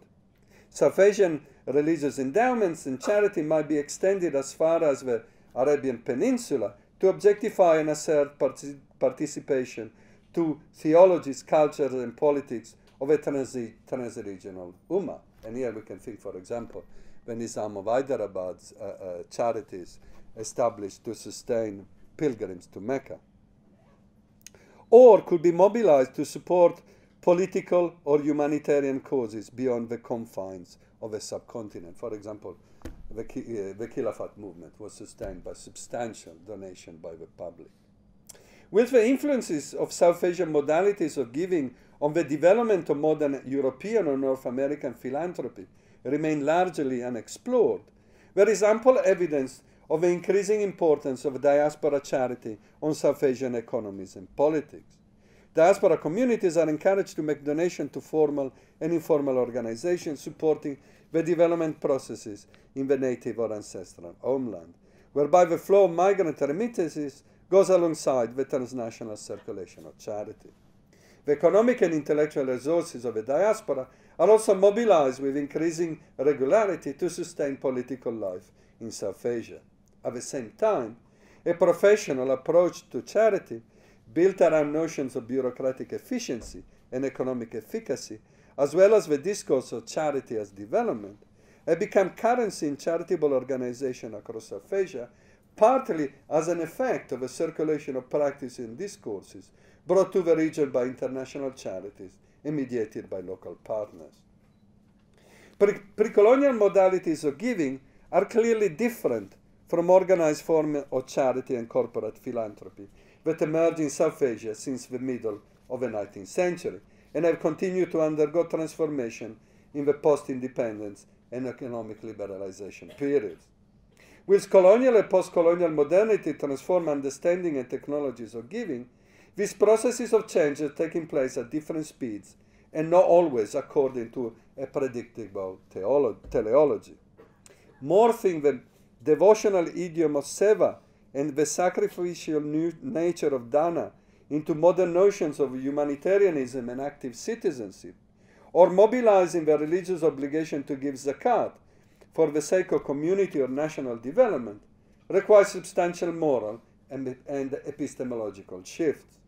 South Asian religious endowments and charity might be extended as far as the Arabian Peninsula to objectify and assert partic- participation to theologies, cultures, and politics of a trans- trans-regional ummah. And here we can think, for example, when Nizam of Hyderabad's uh, uh, charities established to sustain pilgrims to Mecca. Or could be mobilized to support political or humanitarian causes beyond the confines of a subcontinent. For example, the, uh, the Khilafat movement was sustained by substantial donation by the public. With the influences of South Asian modalities of giving on the development of modern European or North American philanthropy remain largely unexplored, there is ample evidence of the increasing importance of diaspora charity on South Asian economies and politics. Diaspora communities are encouraged to make donations to formal and informal organizations supporting the development processes in the native or ancestral homeland, whereby the flow of migrant remittances goes alongside the transnational circulation of charity. The economic and intellectual resources of the diaspora are also mobilized with increasing regularity to sustain political life in South Asia. At the same time, a professional approach to charity built around notions of bureaucratic efficiency and economic efficacy, as well as the discourse of charity as development, have become currency in charitable organization across South Asia, partly as an effect of a circulation of practices and discourses brought to the region by international charities and mediated by local partners. Pre colonial modalities of giving are clearly different from organized forms of charity and corporate philanthropy that emerged in South Asia since the middle of the 19th century and have continued to undergo transformation in the post-independence and economic liberalization periods. Whilst colonial and post-colonial modernity transform understanding and technologies of giving, these processes of change are taking place at different speeds and not always according to a predictable teleology. Morphing the devotional idiom of seva and the sacrificial nature of dana into modern notions of humanitarianism and active citizenship, or mobilizing the religious obligation to give zakat for the sake of community or national development, requires substantial moral and, and epistemological shifts.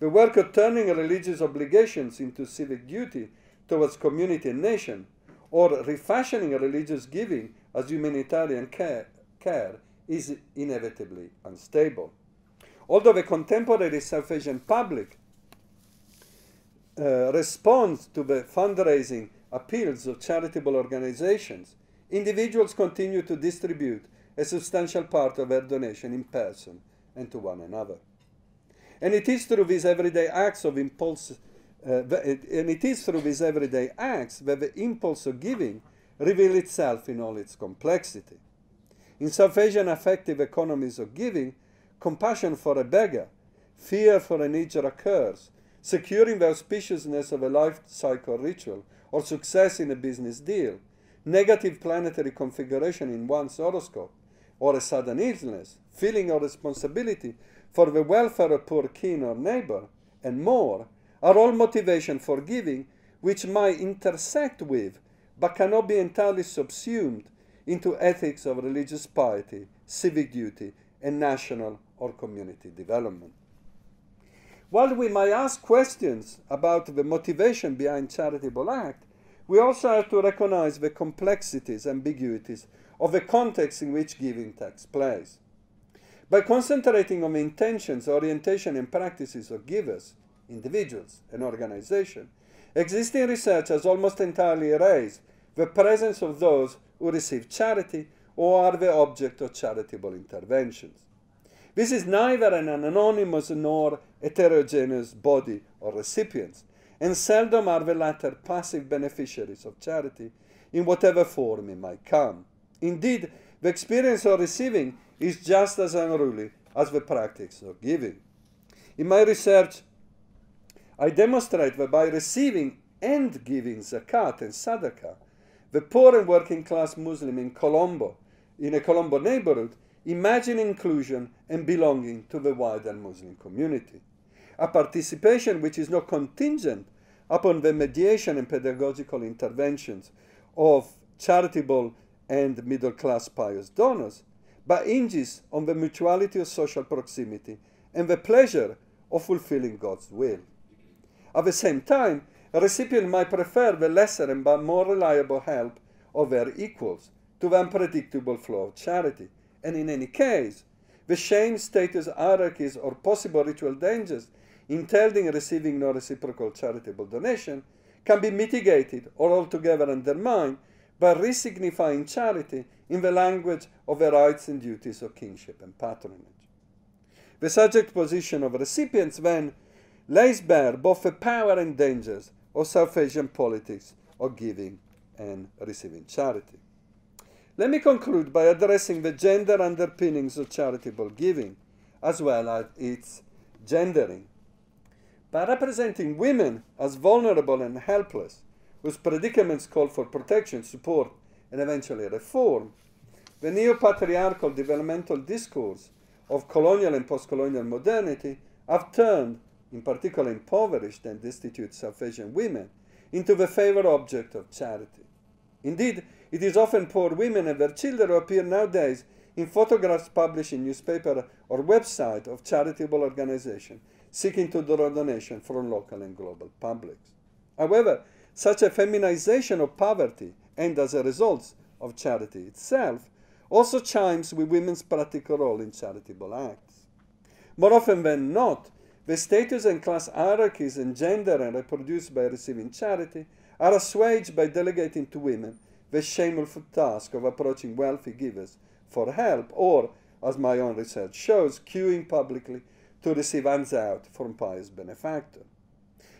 The work of turning religious obligations into civic duty towards community and nation, or refashioning religious giving as humanitarian care, care is inevitably unstable. Although the contemporary South Asian public uh, responds to the fundraising appeals of charitable organizations, individuals continue to distribute a substantial part of their donation in person and to one another. And it is through these everyday acts of impulse, uh, and it is through these everyday acts that the impulse of giving reveals itself in all its complexity. In South Asian affective economies of giving, compassion for a beggar, fear for an injured occurs, securing the auspiciousness of a life cycle ritual, or success in a business deal, negative planetary configuration in one's horoscope, or a sudden illness, feeling of responsibility for the welfare of poor kin or neighbor, and more, are all motivation for giving which might intersect with, but cannot be entirely subsumed into ethics of religious piety, civic duty, and national or community development. While we might ask questions about the motivation behind charitable act, we also have to recognize the complexities, ambiguities of the context in which giving takes place. By concentrating on the intentions, orientation, and practices of givers, individuals, and organizations, existing research has almost entirely erased the presence of those who receive charity or are the object of charitable interventions. This is neither an anonymous nor heterogeneous body or recipients, and seldom are the latter passive beneficiaries of charity in whatever form it might come. Indeed, the experience of receiving is just as unruly as the practice of giving. In my research, I demonstrate that by receiving and giving zakat and sadaqah, the poor and working class Muslim in Colombo, in a Colombo neighborhood, imagine inclusion and belonging to the wider Muslim community. A participation which is not contingent upon the mediation and pedagogical interventions of charitable and middle class pious donors, but hinges on the mutuality of social proximity and the pleasure of fulfilling God's will. At the same time, a recipient might prefer the lesser and but more reliable help of their equals to the unpredictable flow of charity. And in any case, the shame, status, hierarchies, or possible ritual dangers entailed in receiving no reciprocal charitable donation can be mitigated or altogether undermined by resignifying charity in the language of the rights and duties of kingship and patronage. The subject position of recipients then lays bare both the power and dangers of South Asian politics of giving and receiving charity. Let me conclude by addressing the gender underpinnings of charitable giving, as well as its gendering. By representing women as vulnerable and helpless, whose predicaments call for protection, support, and eventually reform, the neo patriarchal developmental discourse of colonial and post colonial modernity have turned, in particular impoverished and destitute South Asian women, into the favored object of charity. Indeed, it is often poor women and their children who appear nowadays in photographs published in newspaper or website of charitable organizations seeking to draw donation from local and global publics. However, such a feminization of poverty and as a result of charity itself also chimes with women's practical role in charitable acts. More often than not, the status and class hierarchies engendered and reproduced by receiving charity are assuaged by delegating to women the shameful task of approaching wealthy givers for help, or, as my own research shows, queuing publicly to receive hands out from pious benefactors.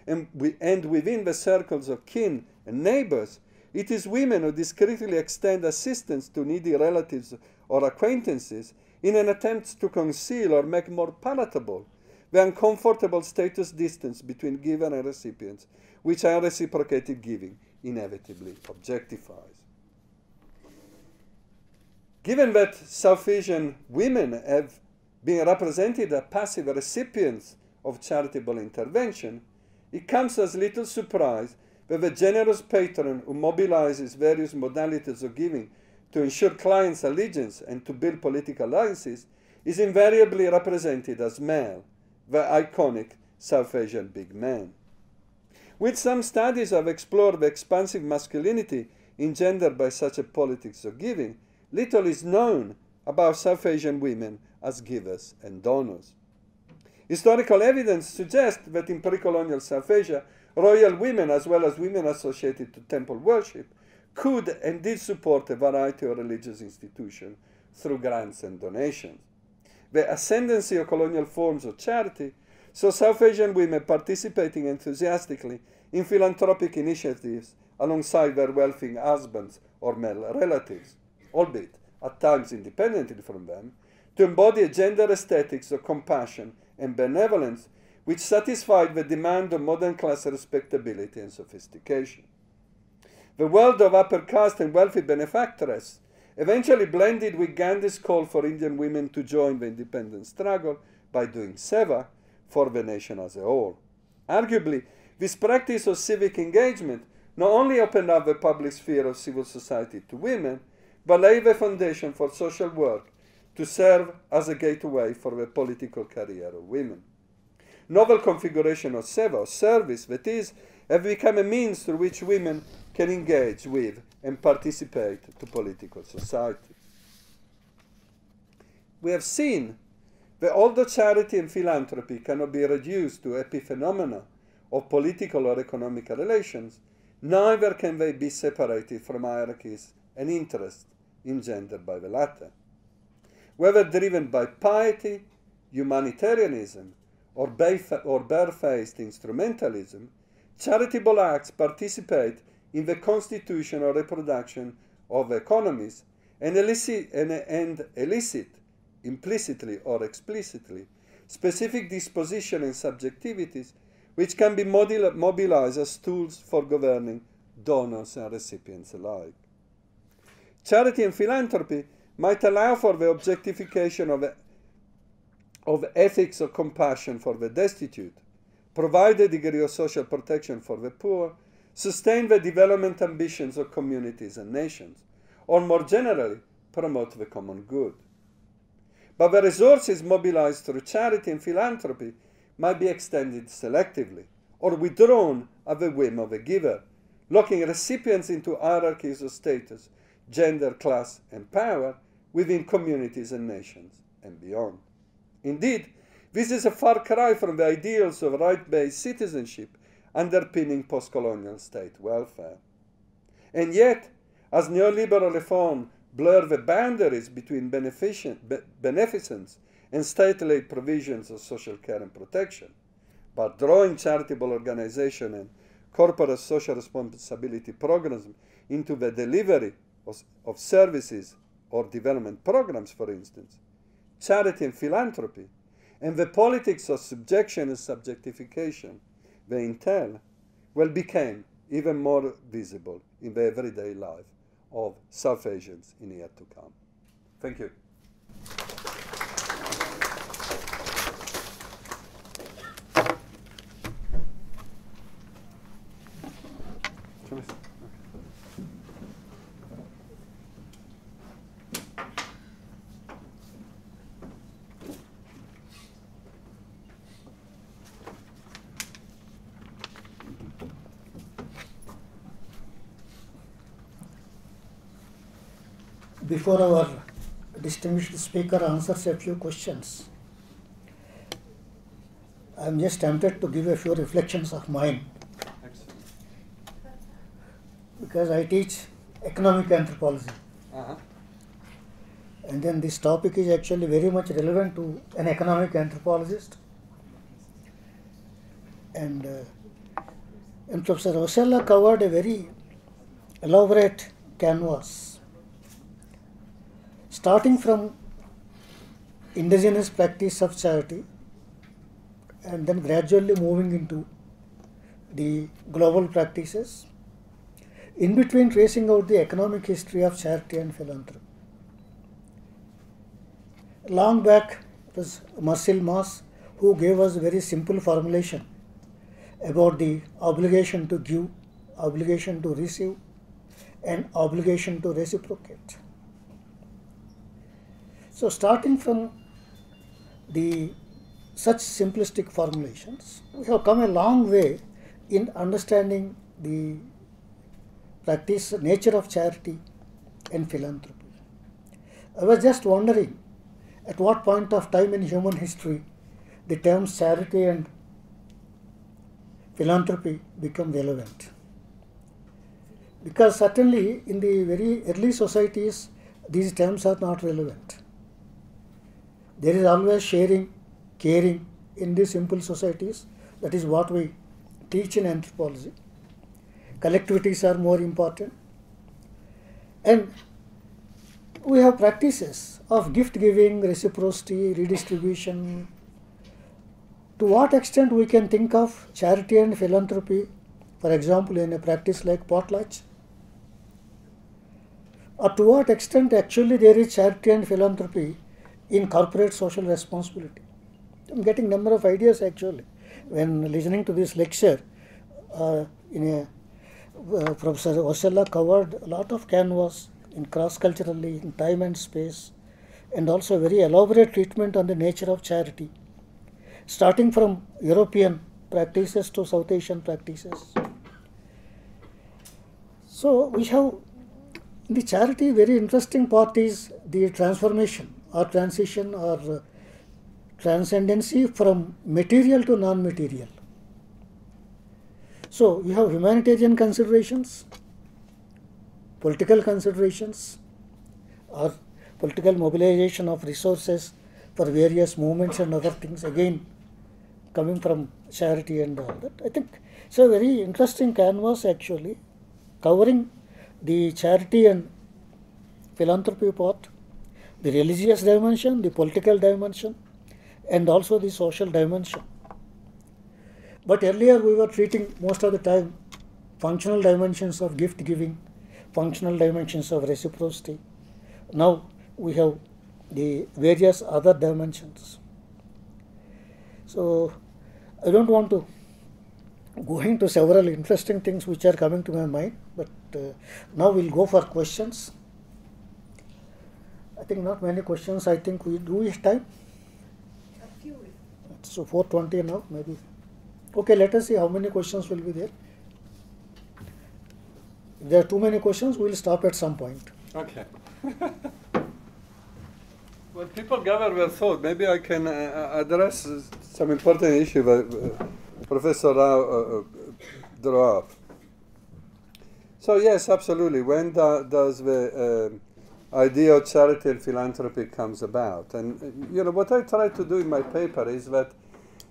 And, we, and within the circles of kin and neighbors, it is women who discreetly extend assistance to needy relatives or acquaintances in an attempt to conceal or make more palatable the uncomfortable status distance between giver and recipients, which unreciprocated giving inevitably objectifies. Given that South Asian women have been represented as passive recipients of charitable intervention, it comes as little surprise that the generous patron who mobilizes various modalities of giving to ensure clients' allegiance and to build political alliances is invariably represented as male, the iconic South Asian big man. With some studies have explored the expansive masculinity engendered by such a politics of giving, little is known about South Asian women as givers and donors. Historical evidence suggests that in pre-colonial South Asia, royal women as well as women associated to temple worship could and did support a variety of religious institutions through grants and donations. The ascendancy of colonial forms of charity saw South Asian women participating enthusiastically in philanthropic initiatives alongside their wealthy husbands or male relatives, albeit at times independently from them, to embody a gender aesthetics of compassion and benevolence which satisfied the demand of modern class respectability and sophistication. The world of upper caste and wealthy benefactresses eventually blended with Gandhi's call for Indian women to join the independence struggle by doing seva for the nation as a whole. Arguably, this practice of civic engagement not only opened up the public sphere of civil society to women, but laid the foundation for social work to serve as a gateway for the political career of women. Novel configuration of seva, service, that is, have become a means through which women can engage with and participate to political society. We have seen that although charity and philanthropy cannot be reduced to epiphenomena of political or economic relations, neither can they be separated from hierarchies and interests engendered by the latter. Whether driven by piety, humanitarianism, or, or barefaced instrumentalism, charitable acts participate in the constitutional reproduction of economies and elicit, and, and elicit implicitly or explicitly specific disposition and subjectivities which can be mobilized as tools for governing donors and recipients alike. Charity and philanthropy might allow for the objectification of, of ethics of compassion for the destitute, provide a degree of social protection for the poor, sustain the development ambitions of communities and nations, or more generally, promote the common good. But the resources mobilized through charity and philanthropy might be extended selectively or withdrawn at the whim of a giver, locking recipients into hierarchies of status, gender, class, and power within communities and nations and beyond. Indeed, this is a far cry from the ideals of right based citizenship underpinning post colonial state welfare. And yet, as neoliberal reform blur the boundaries between beneficence and state led provisions of social care and protection, but drawing charitable organization and corporate social responsibility programs into the delivery of, of services or development programs, for instance, charity and philanthropy, and the politics of subjection and subjectification they entail, well, became even more visible in the everyday life of South Asians in the years to come. Thank you. Before our distinguished speaker answers a few questions, I am just tempted to give a few reflections of mine. Because I teach economic anthropology. Uh-huh. And then this topic is actually very much relevant to an economic anthropologist. And, uh, and Professor Osella covered a very elaborate canvas starting from indigenous practice of charity and then gradually moving into the global practices, in between tracing out the economic history of charity and philanthropy. Long back, it was Marcel Mauss who gave us a very simple formulation about the obligation to give, obligation to receive, and obligation to reciprocate. So starting from the such simplistic formulations, we have come a long way in understanding the practice nature of charity and philanthropy. I was just wondering at what point of time in human history the terms charity and philanthropy become relevant. Because certainly in the very early societies these terms are not relevant. There is always sharing, caring in these simple societies. That is what we teach in anthropology. Collectivities are more important. And we have practices of gift giving, reciprocity, redistribution. To what extent we can think of charity and philanthropy, for example, in a practice like potlatch? Or to what extent actually there is charity and philanthropy in corporate social responsibility. I'm getting number of ideas actually when listening to this lecture. Uh, in a uh, Professor Osella covered a lot of canvas in cross culturally in time and space, and also very elaborate treatment on the nature of charity, starting from European practices to South Asian practices. So we have the charity very interesting part is the transformation or transition or uh, transcendency from material to non material. So, you have humanitarian considerations, political considerations, or political mobilization of resources for various movements and other things, again coming from charity and all that. I think it's a very interesting canvas actually covering the charity and philanthropy part the religious dimension, the political dimension, and also the social dimension. But earlier we were treating most of the time functional dimensions of gift giving, functional dimensions of reciprocity. Now we have the various other dimensions. So I don't want to go into several interesting things which are coming to my mind, but uh, now we'll go for questions. Think not many questions. I think we do we have time. So 420 now, maybe. Okay, let us see how many questions will be there. If there are too many questions, we'll stop at some point. Okay. when people gather their thought, maybe I can uh, address uh, some important issue that uh, Professor Rao uh, uh, drew up. So yes, absolutely. When do, does the um idea of charity and philanthropy comes about? And you know what I try to do in my paper is that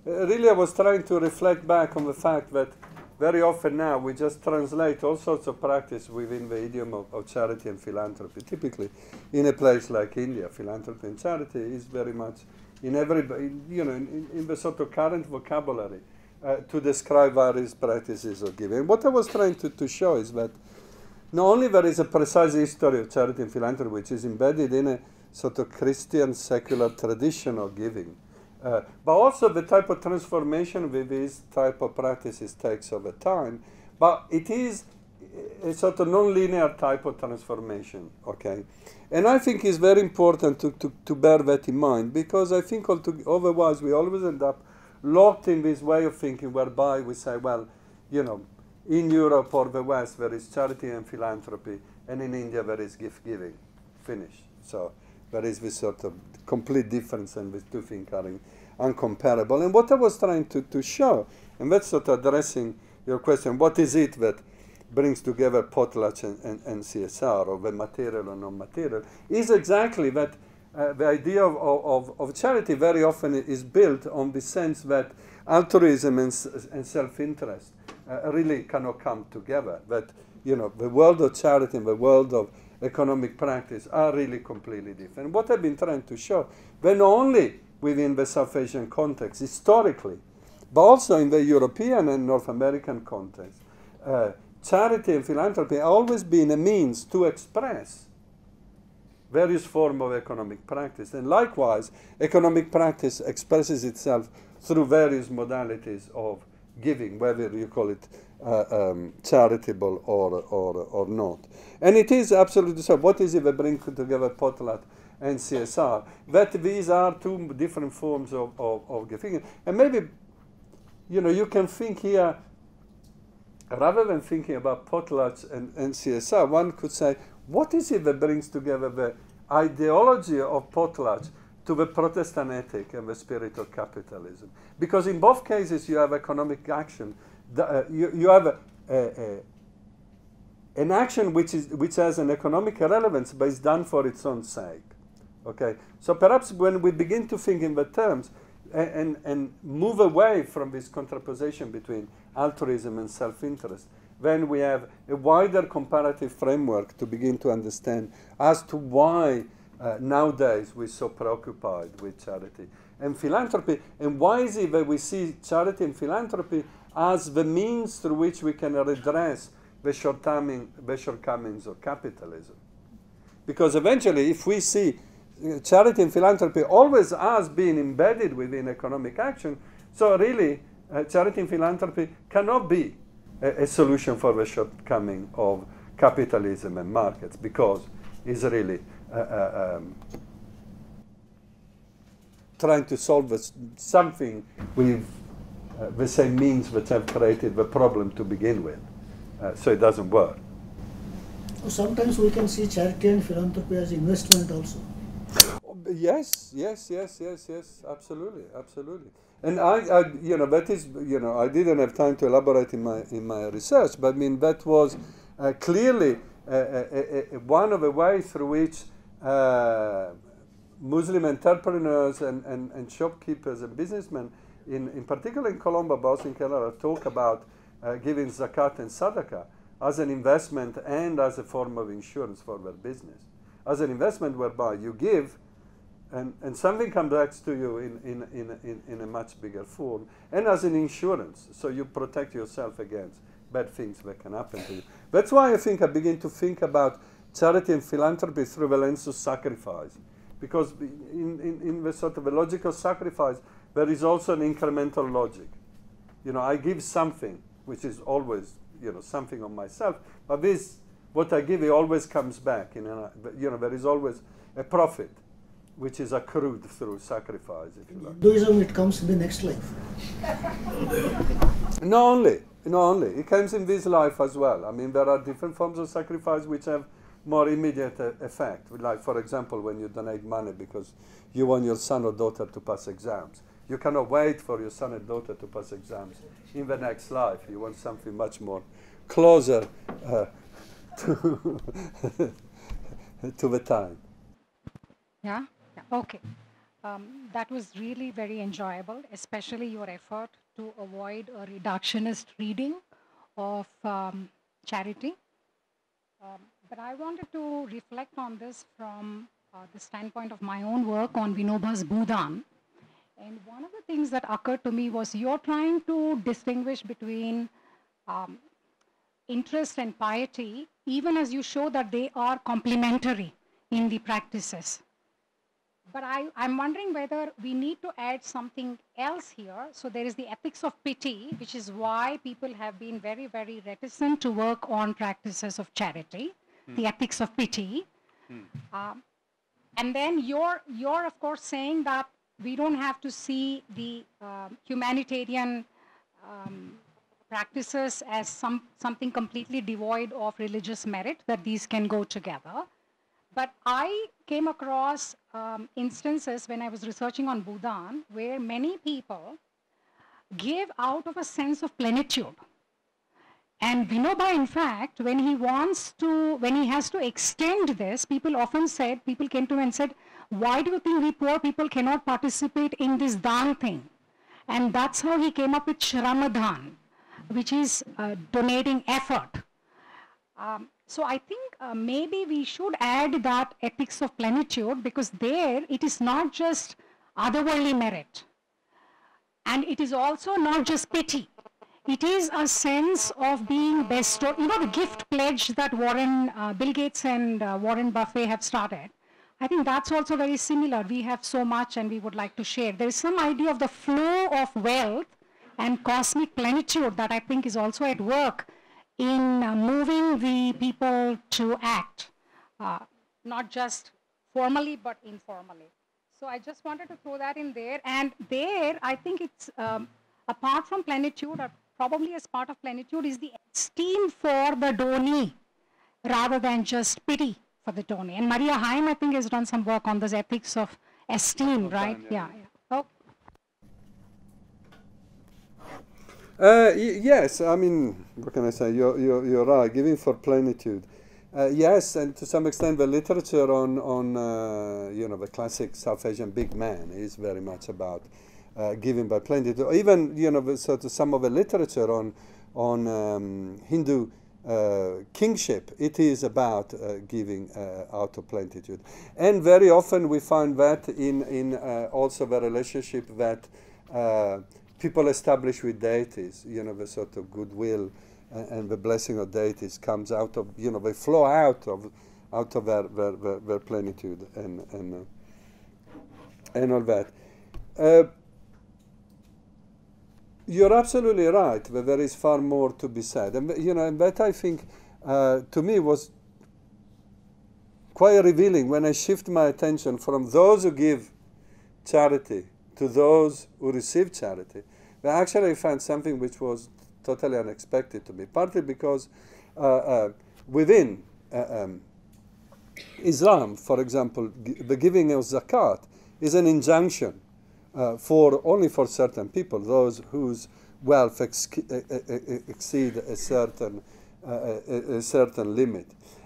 uh, really I was trying to reflect back on the fact that very often now we just translate all sorts of practice within the idiom of, of charity and philanthropy. Typically, in a place like India, philanthropy and charity is very much in every, you know, in, in the sort of current vocabulary uh, to describe various practices of giving. What I was trying to, to show is that not only there is a precise history of charity and philanthropy, which is embedded in a sort of Christian secular tradition of giving, uh, but also the type of transformation with these type of practices takes over time. But it is a sort of non-linear type of transformation, okay? And I think it's very important to, to, to bear that in mind because I think otherwise we always end up locked in this way of thinking whereby we say, well, you know, in Europe or the West there is charity and philanthropy, and in India there is gift giving. Finish. So there is this sort of complete difference, and these two things are in- uncomparable. And what I was trying to, to show, and that's sort of addressing your question, what is it that brings together potlatch and, and, and CSR, or the material or non-material, is exactly that uh, the idea of, of, of charity very often is built on the sense that altruism and, and self-interest uh, really cannot come together. That you know the world of charity and the world of economic practice are really completely different. What I've been trying to show, not only within the South Asian context historically, but also in the European and North American context, uh, charity and philanthropy have always been a means to express various forms of economic practice. And likewise, economic practice expresses itself through various modalities of giving, whether you call it uh, um, charitable or, or, or not. And it is absolutely so. What is it that brings together potlatch and CSR? That these are two different forms of, of, of giving. And maybe, you know, you can think here, rather than thinking about potlatch and, and CSR, one could say, what is it that brings together the ideology of potlatch to the Protestant ethic and the spirit of capitalism? Because in both cases you have economic action, the, uh, you, you have a, a, a, an action which, is, which has an economic relevance but is done for its own sake. Okay, so perhaps when we begin to think in the terms and, and, and move away from this contraposition between altruism and self-interest, then we have a wider comparative framework to begin to understand as to why uh, nowadays we're so preoccupied with charity and philanthropy, and why is it that we see charity and philanthropy as the means through which we can redress the shortcoming, the shortcomings of capitalism. Because eventually, if we see uh, charity and philanthropy always as being embedded within economic action, so really, uh, charity and philanthropy cannot be a, a solution for the shortcoming of capitalism and markets because it's really uh, uh, um, trying to solve something with uh, the same means that have created the problem to begin with. Uh, so it doesn't work. Sometimes we can see charity and philanthropy as investment also. Yes, yes, yes, yes, yes, absolutely, absolutely. And I, I, you know, that is, you know, I didn't have time to elaborate in my in my research, but I mean that was uh, clearly uh, uh, uh, one of the ways through which uh, Muslim entrepreneurs and, and, and shopkeepers and businessmen, in, in particular in Colombo, also in Kerala, talk about uh, giving zakat and sadaqah as an investment and as a form of insurance for their business. As an investment whereby you give and, and something comes back to you in, in, in, in, in a much bigger form, and as an insurance, so you protect yourself against bad things that can happen to you. That's why I think I begin to think about charity and philanthropy through the lens of sacrifice. Because in, in, in the sort of a logical sacrifice, there is also an incremental logic. You know, I give something which is always, you know, something on myself. But this, what I give, it always comes back. In an, you know, there is always a profit, which is accrued through sacrifice, if you like. Hinduism, it comes in the next life. Not only, not only. It comes in this life as well. I mean, there are different forms of sacrifice which have more immediate effect. Like, for example, when you donate money because you want your son or daughter to pass exams. You cannot wait for your son and daughter to pass exams in the next life. You want something much more closer uh, to, to the time. Yeah? yeah. Okay. Um, that was really very enjoyable, especially your effort to avoid a reductionist reading of um, charity. Um, but I wanted to reflect on this from uh, the standpoint of my own work on Vinoba's Bhudan. And one of the things that occurred to me was you're trying to distinguish between um, interest and piety, even as you show that they are complementary in the practices. But I, I'm wondering whether we need to add something else here. So there is the ethics of pity, which is why people have been very, very reticent to work on practices of charity, the ethics of pity. Um, and then you're, you're of course saying that we don't have to see the um, humanitarian um, practices as some, something completely devoid of religious merit, that these can go together. But I came across um, instances when I was researching on Bhudan where many people give out of a sense of plenitude. And Vinoba, in fact, when he wants to, when he has to extend this, people often said, people came to him and said, why do you think we poor people cannot participate in this dan thing? And that's how he came up with Shramadhan, which is uh, donating effort. Um, so I think uh, maybe we should add that ethics of plenitude because there it is not just otherworldly merit. And it is also not just pity. It is a sense of being bestowed. You know, the gift pledge that Warren, uh, Bill Gates and uh, Warren Buffett have started. I think that's also very similar. We have so much and we would like to share. There is some idea of the flow of wealth and cosmic plenitude that I think is also at work in uh, moving the people to act, uh, not just formally but informally. So I just wanted to throw that in there. And there, I think it's um, apart from plenitude, probably as part of plenitude, is the esteem for the donee rather than just pity for the donee. And Maria Heim, I think, has done some work on this ethics of esteem, right? yeah. Yeah, yeah. Oh, Uh, y- yes, I mean, what can I say? You're, you're, you're right, giving for plenitude. Uh, yes, and to some extent, the literature on, on uh, you know, the classic South Asian big man is very much about uh, giving by plenitude. Even, you know, sort of some of the literature on, on um, Hindu uh, kingship, it is about uh, giving uh, out of plenitude. And very often we find that in, in uh, also the relationship that uh, people establish with deities, you know, the sort of goodwill and, and the blessing of deities comes out of, you know, they flow out of, out of their, their, their, their plenitude and, and, and all that. You're absolutely right that there is far more to be said. And, you know, and that I think uh, to me was quite revealing when I shift my attention from those who give charity to those who receive charity. But actually, I found something which was totally unexpected to me, partly because uh, uh, within uh, um, Islam, for example, the giving of zakat is an injunction uh, for only for certain people, those whose wealth ex- exceed a certain uh, a, a certain limit.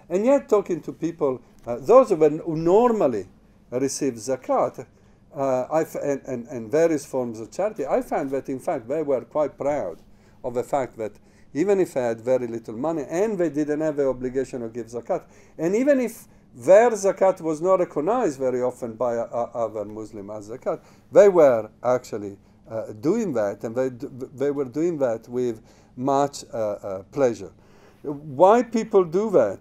And yet, talking to people, uh, those who, normally receive zakat, uh, and, and, and various forms of charity, I found that in fact they were quite proud of the fact that even if they had very little money and they didn't have the obligation to give zakat, and even if their zakat was not recognized very often by uh, other Muslim as zakat, they were actually uh, doing that, and they, they were doing that with much uh, uh, pleasure. Why people do that?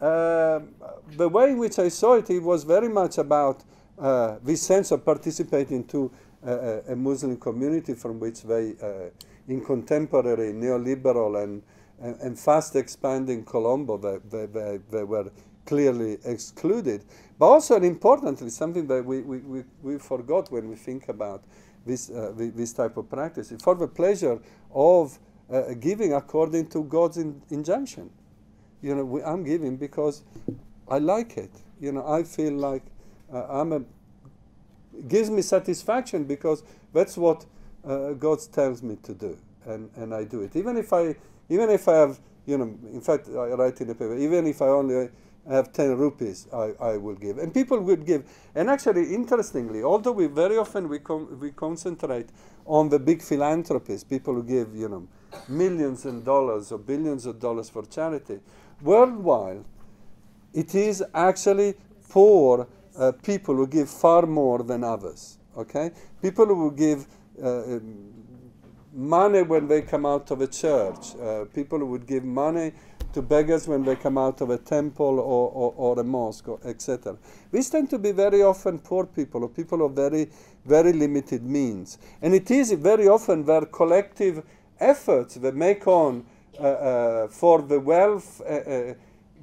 Um the way in which I saw it, it was very much about uh, this sense of participating to a, a Muslim community from which they, uh, in contemporary neoliberal and, and, and fast expanding Colombo, they, they, they, they, were clearly excluded. But also, and importantly, something that we, we, we, we forgot when we think about this, uh, this type of practice, for the pleasure of uh, giving according to God's in, injunction. You know, we, I'm giving because I like it. You know, I feel like uh, I'm a gives me satisfaction because that's what uh, God tells me to do, and, and I do it. Even if I even if I have you know, in fact, I write in the paper. Even if I only have 10 rupees, I, I will give. And people would give. And actually, interestingly, although we very often we, we concentrate on the big philanthropists, people who give, you know, millions of dollars or billions of dollars for charity, worldwide, it is actually poor uh, people who give far more than others. Okay, people who give uh, money when they come out of a church, uh, people who would give money to beggars when they come out of a temple or, or, or a mosque, etc. These tend to be very often poor people or people of very, very limited means. And it is very often their collective efforts they make on uh, uh, for the wealth uh, uh,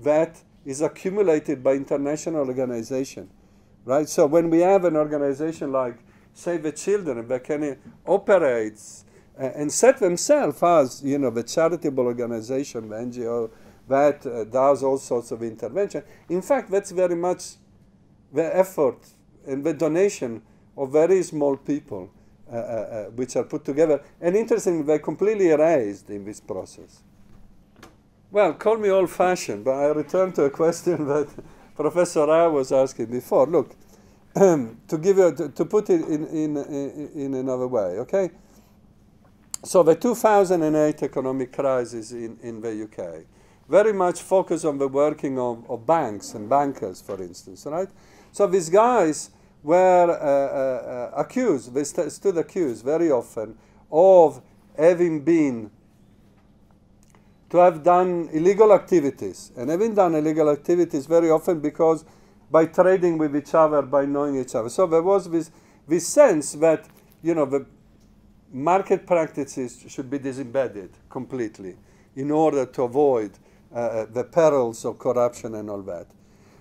that is accumulated by international organization. Right? So when we have an organization like Save the Children that can operates and set themselves as, you know, the charitable organization, the NGO that uh, does all sorts of intervention. In fact, that's very much the effort and the donation of very small people uh, uh, uh which are put together. And interestingly, they're completely erased in this process. Well, call me old-fashioned, but I return to a question that Professor Rao was asking before. Look, to give you, to, to put it in, in, in, in another way, okay? So the 2008 economic crisis in, in the UK very much focused on the working of, of banks and bankers, for instance, right? So these guys were uh, uh, accused, they st stood accused very often of having been, to have done illegal activities, and having done illegal activities very often because by trading with each other, by knowing each other. So there was this, this sense that, you know, the market practices should be disembedded completely in order to avoid uh, uh, the perils of corruption and all that.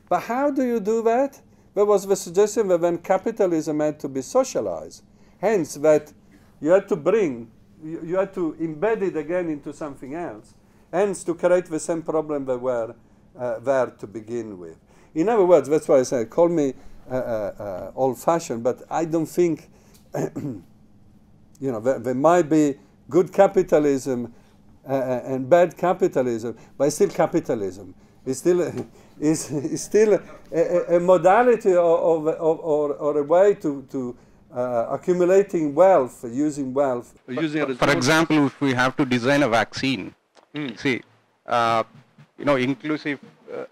But how do you do that? There was the suggestion that when capitalism had to be socialized, hence that you had to bring, you, you had to embed it again into something else, hence to create the same problem that were uh, there to begin with. In other words, that's why I say, call me uh, uh, uh old-fashioned, but I don't think you know, there, there might be good capitalism uh, uh, and bad capitalism, but it's still capitalism. It's still, it's, it's still a, a modality of, of, of, or, or a way to, to uh, accumulating wealth, using wealth. Using for example, if we have to design a vaccine, mm. see, uh, you know, inclusive uh,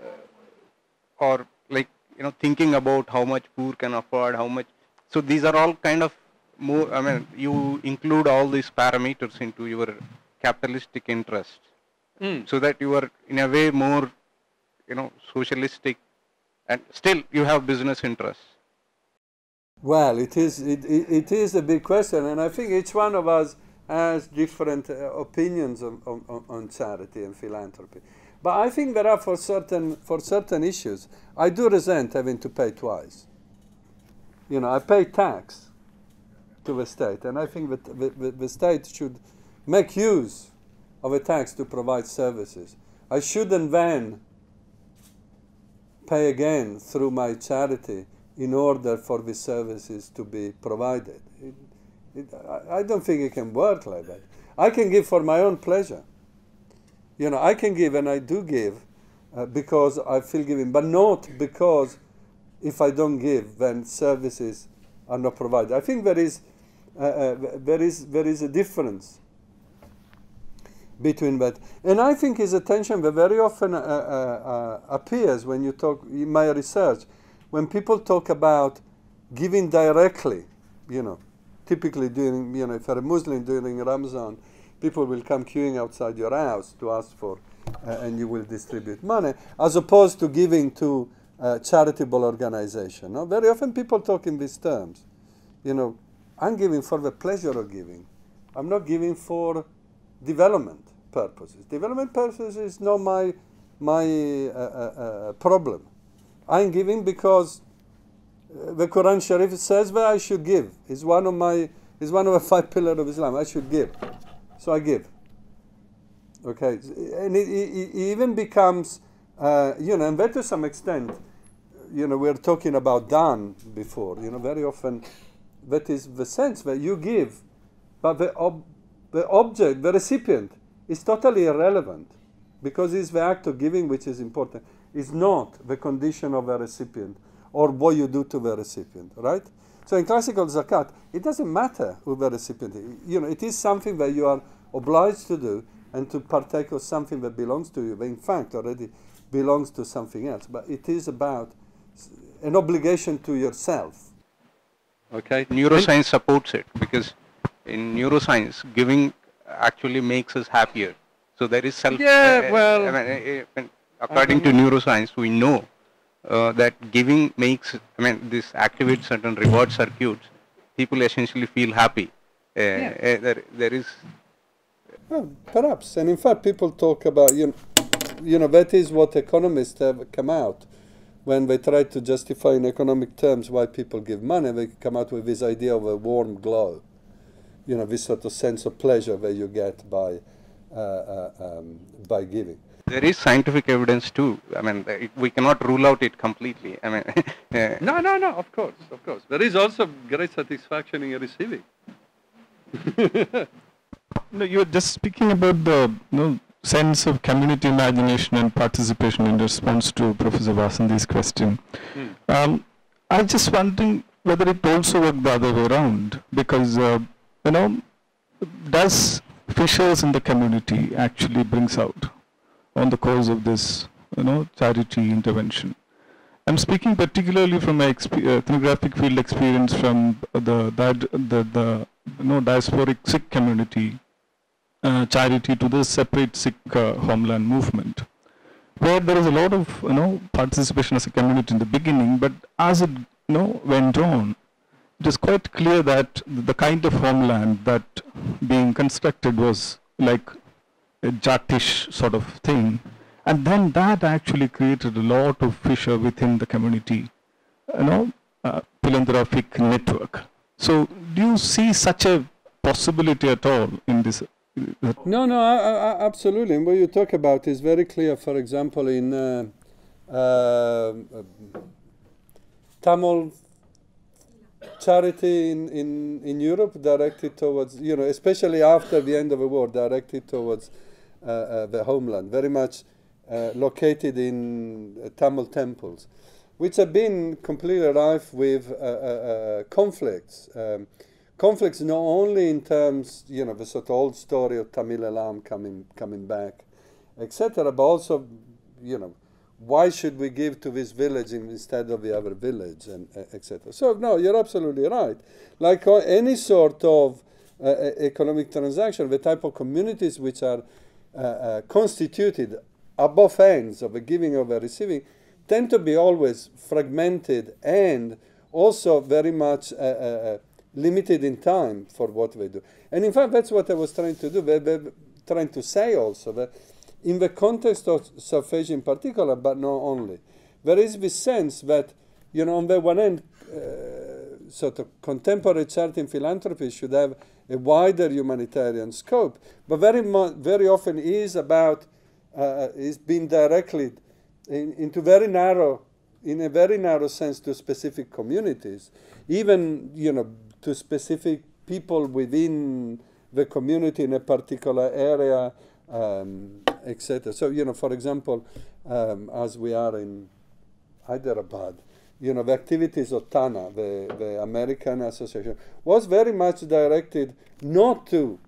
or like, you know, thinking about how much poor can afford, how much. So these are all kind of more, I mean, you include all these parameters into your capitalistic interest, mm. so that you are in a way more, you know, socialistic, and still you have business interests. Well, it is it, it, it is a big question, and I think each one of us has different uh, opinions on, on, on charity and philanthropy. But I think there are for certain for certain issues. I do resent having to pay twice. You know, I pay tax to the state. And I think that the, the, the state should make use of a tax to provide services. I shouldn't then pay again through my charity in order for the services to be provided. It, it, I, I don't think it can work like that. I can give for my own pleasure. You know, I can give and I do give uh, because I feel giving, but not because if I don't give, then services are not provided. I think there is there is there is a difference between that. And I think is a tension that very often uh, uh, appears when you talk in my research, when people talk about giving directly, you know, typically during, you know, if you're a Muslim during Ramadan, people will come queuing outside your house to ask for, uh, and you will distribute money, as opposed to giving to charitable organization. No? Very often people talk in these terms. You know, I'm giving for the pleasure of giving. I'm not giving for development purposes. Development purposes is not my my uh, uh, uh, problem. I'm giving because uh, the Quran Sharif says that I should give. It's one of my it's one of the five pillars of Islam. I should give, so I give. Okay, and it, it, it even becomes uh, you know, and that to some extent, you know, we are talking about Dan before. You know, very often that is the sense that you give, but the ob- the object, the recipient, is totally irrelevant because it's the act of giving which is important. It's not the condition of the recipient or what you do to the recipient, right? So in classical zakat, it doesn't matter who the recipient is. You know, it is something that you are obliged to do and to partake of something that belongs to you, that in fact already belongs to something else. But it is about an obligation to yourself. Okay, neuroscience supports it because in neuroscience, giving actually makes us happier. So there is self. Yeah, uh, well- I mean, uh, uh, according to neuroscience, we know uh, that giving makes. I mean, this activates certain reward circuits. People essentially feel happy. Uh, uh, there, there is. Well, perhaps. And in fact, people talk about, you know, you know, that is what economists have come out when they try to justify in economic terms why people give money. They come out with this idea of a warm glow, you know, this sort of sense of pleasure that you get by, uh, uh, um, by giving. There is scientific evidence too. I mean, it, we cannot rule out it completely. I mean, uh, No, no, no, of course, of course. There is also great satisfaction in receiving. No, you were just speaking about the you know, sense of community imagination and participation in response to Professor Vasandi's question. Um, I just wondering whether it also worked the other way around because uh, you know, does fissures in the community actually brings out on the course of this you know charity intervention? I'm speaking particularly from my uh, ethnographic field experience from the the, the, the you know diasporic Sikh community uh, charity to the separate Sikh uh, homeland movement, where there was a lot of you know participation as a community in the beginning, but as it you know went on, it is quite clear that the kind of homeland that being constructed was like a jatish sort of thing, and then that actually created a lot of fissure within the community, you know, uh, philanthropic network. So, do you see such a possibility at all in this? No, no, I, I, absolutely. And what you talk about is very clear. For example, in uh, uh, Tamil charity in, in, in Europe directed towards, you know, especially after the end of the war, directed towards uh, uh, the homeland, very much uh, located in uh, Tamil temples, which have been completely rife with conflicts. Um, conflicts not only in terms, you know, the sort of old story of Tamil Eelam coming coming back, etc., but also, you know, why should we give to this village instead of the other village, and uh, etc. So no, you're absolutely right. Like uh, any sort of uh, uh, economic transaction, the type of communities which are constituted at both ends of the giving or the receiving tend to be always fragmented and also very much limited in time for what they do. And in fact, that's what I was trying to do. They- trying to say also that in the context of South Asia in particular, but not only, there is this sense that, you know, on the one hand, uh, sort of contemporary charity and philanthropy should have a wider humanitarian scope, but very very often is about uh, is being directly in, into very narrow, in a very narrow sense, to specific communities, even you know to specific people within the community in a particular area, um, etc. So you know, for example, um, as we are in Hyderabad, you know, the activities of TANA, the, the American Association, was very much directed not to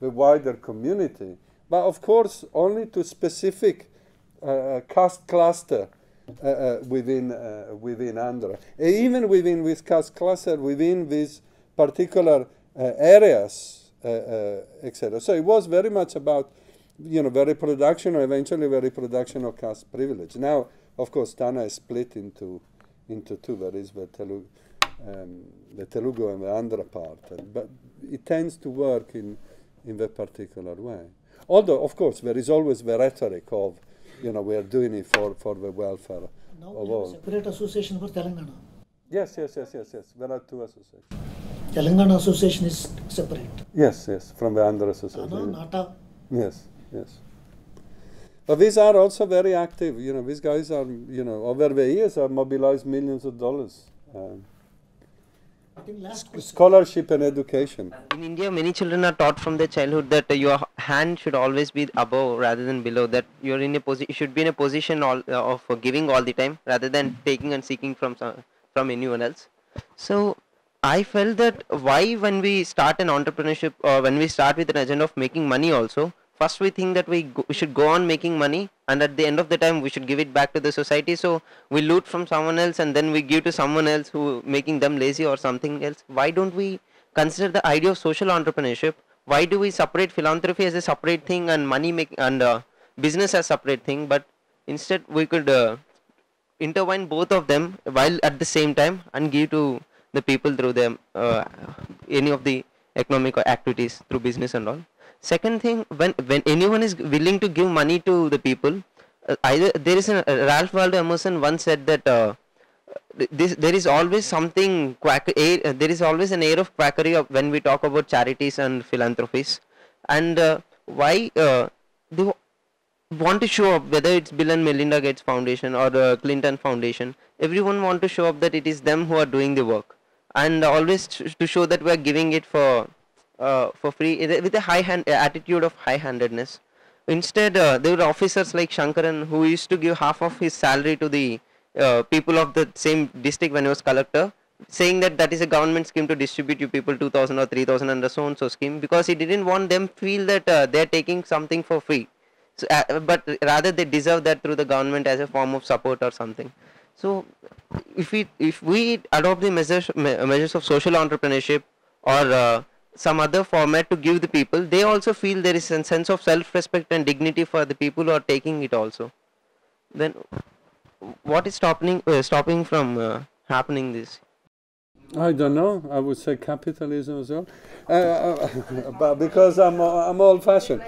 the wider community, but of course only to specific uh, caste cluster uh, uh, within uh, within Andhra. Even within this caste cluster, within these particular uh, areas, uh, uh, etc. So it was very much about you know the reproduction or eventually the reproduction of caste privilege. Now, of course, Tana is split into into two. There is the Telugu, um, the Telugu and the Andhra part, but it tends to work in, in that particular way. Although, of course, there is always the rhetoric of, you know, we are doing it for, for the welfare Now of we have a all. separate association for Telangana. Yes, yes, yes, yes, yes. There are two associations. Telangana association is separate. Yes, yes, from the Andhra No, Association. Nata. Yes, yes. But these are also very active. You know, these guys are, you know, over the years have mobilized millions of dollars. Um, last scholarship and education. In India, many children are taught from their childhood that uh, your hand should always be above rather than below. That you're in a position, you should be in a position all, uh, of uh, giving all the time rather than taking and seeking from some, from anyone else. So I felt that why when we start an entrepreneurship or when we start with an agenda of making money also, first we think that we, go, we should go on making money and at the end of the time we should give it back to the society. So we loot from someone else and then we give to someone else who making them lazy or something else. Why don't we consider the idea of social entrepreneurship? Why do we separate philanthropy as a separate thing and money make and uh, business as separate thing? But instead we could uh, intertwine both of them while at the same time and give to the people through them uh, any of the economic activities through business and all. Second thing when when anyone is willing to give money to the people uh, either there is a ralph waldo emerson once said that uh, this, there is always something quack air, uh, there is always an air of quackery of when we talk about charities and philanthropies. And uh, why uh, they wa- want to show up whether it's bill and melinda gates foundation or the clinton foundation everyone want to show up that it is them who are doing the work and always to show that we are giving it for uh, for free with a- high hand attitude of high handedness. Instead uh, there were officers like shankaran who used to give half of his salary to the uh, people of the same district when he was collector saying that that is a government scheme to distribute you people 2000 or 3000 under so and so scheme because he didn't want them feel that uh, they're taking something for free. So, uh, but rather they deserve that through the government as a form of support or something so if we if we adopt the measures measures of social entrepreneurship or uh, some other format to give the people they also feel there is a sense of self respect and dignity for the people who are taking it also. Then what is stopping uh, stopping from uh, happening this I don't know. I would say capitalism as well, uh, uh, but because I'm I'm old-fashioned.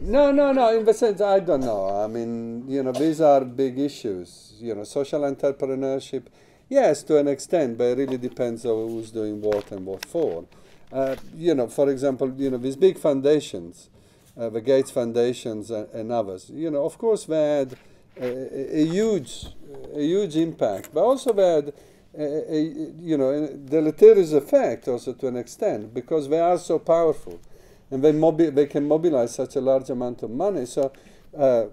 No, no, no. In the sense, I don't know. I mean, you know, these are big issues. You know, social entrepreneurship, yes, to an extent, but it really depends on who's doing what and what for. Uh, you know, for example, you know, these big foundations, uh, the Gates Foundations and, and others. You know, of course, they had a, a, a huge, a huge impact, but also they had a, a, you know, deleterious effect also to an extent because they are so powerful and they, mobi- they can mobilize such a large amount of money. So, uh,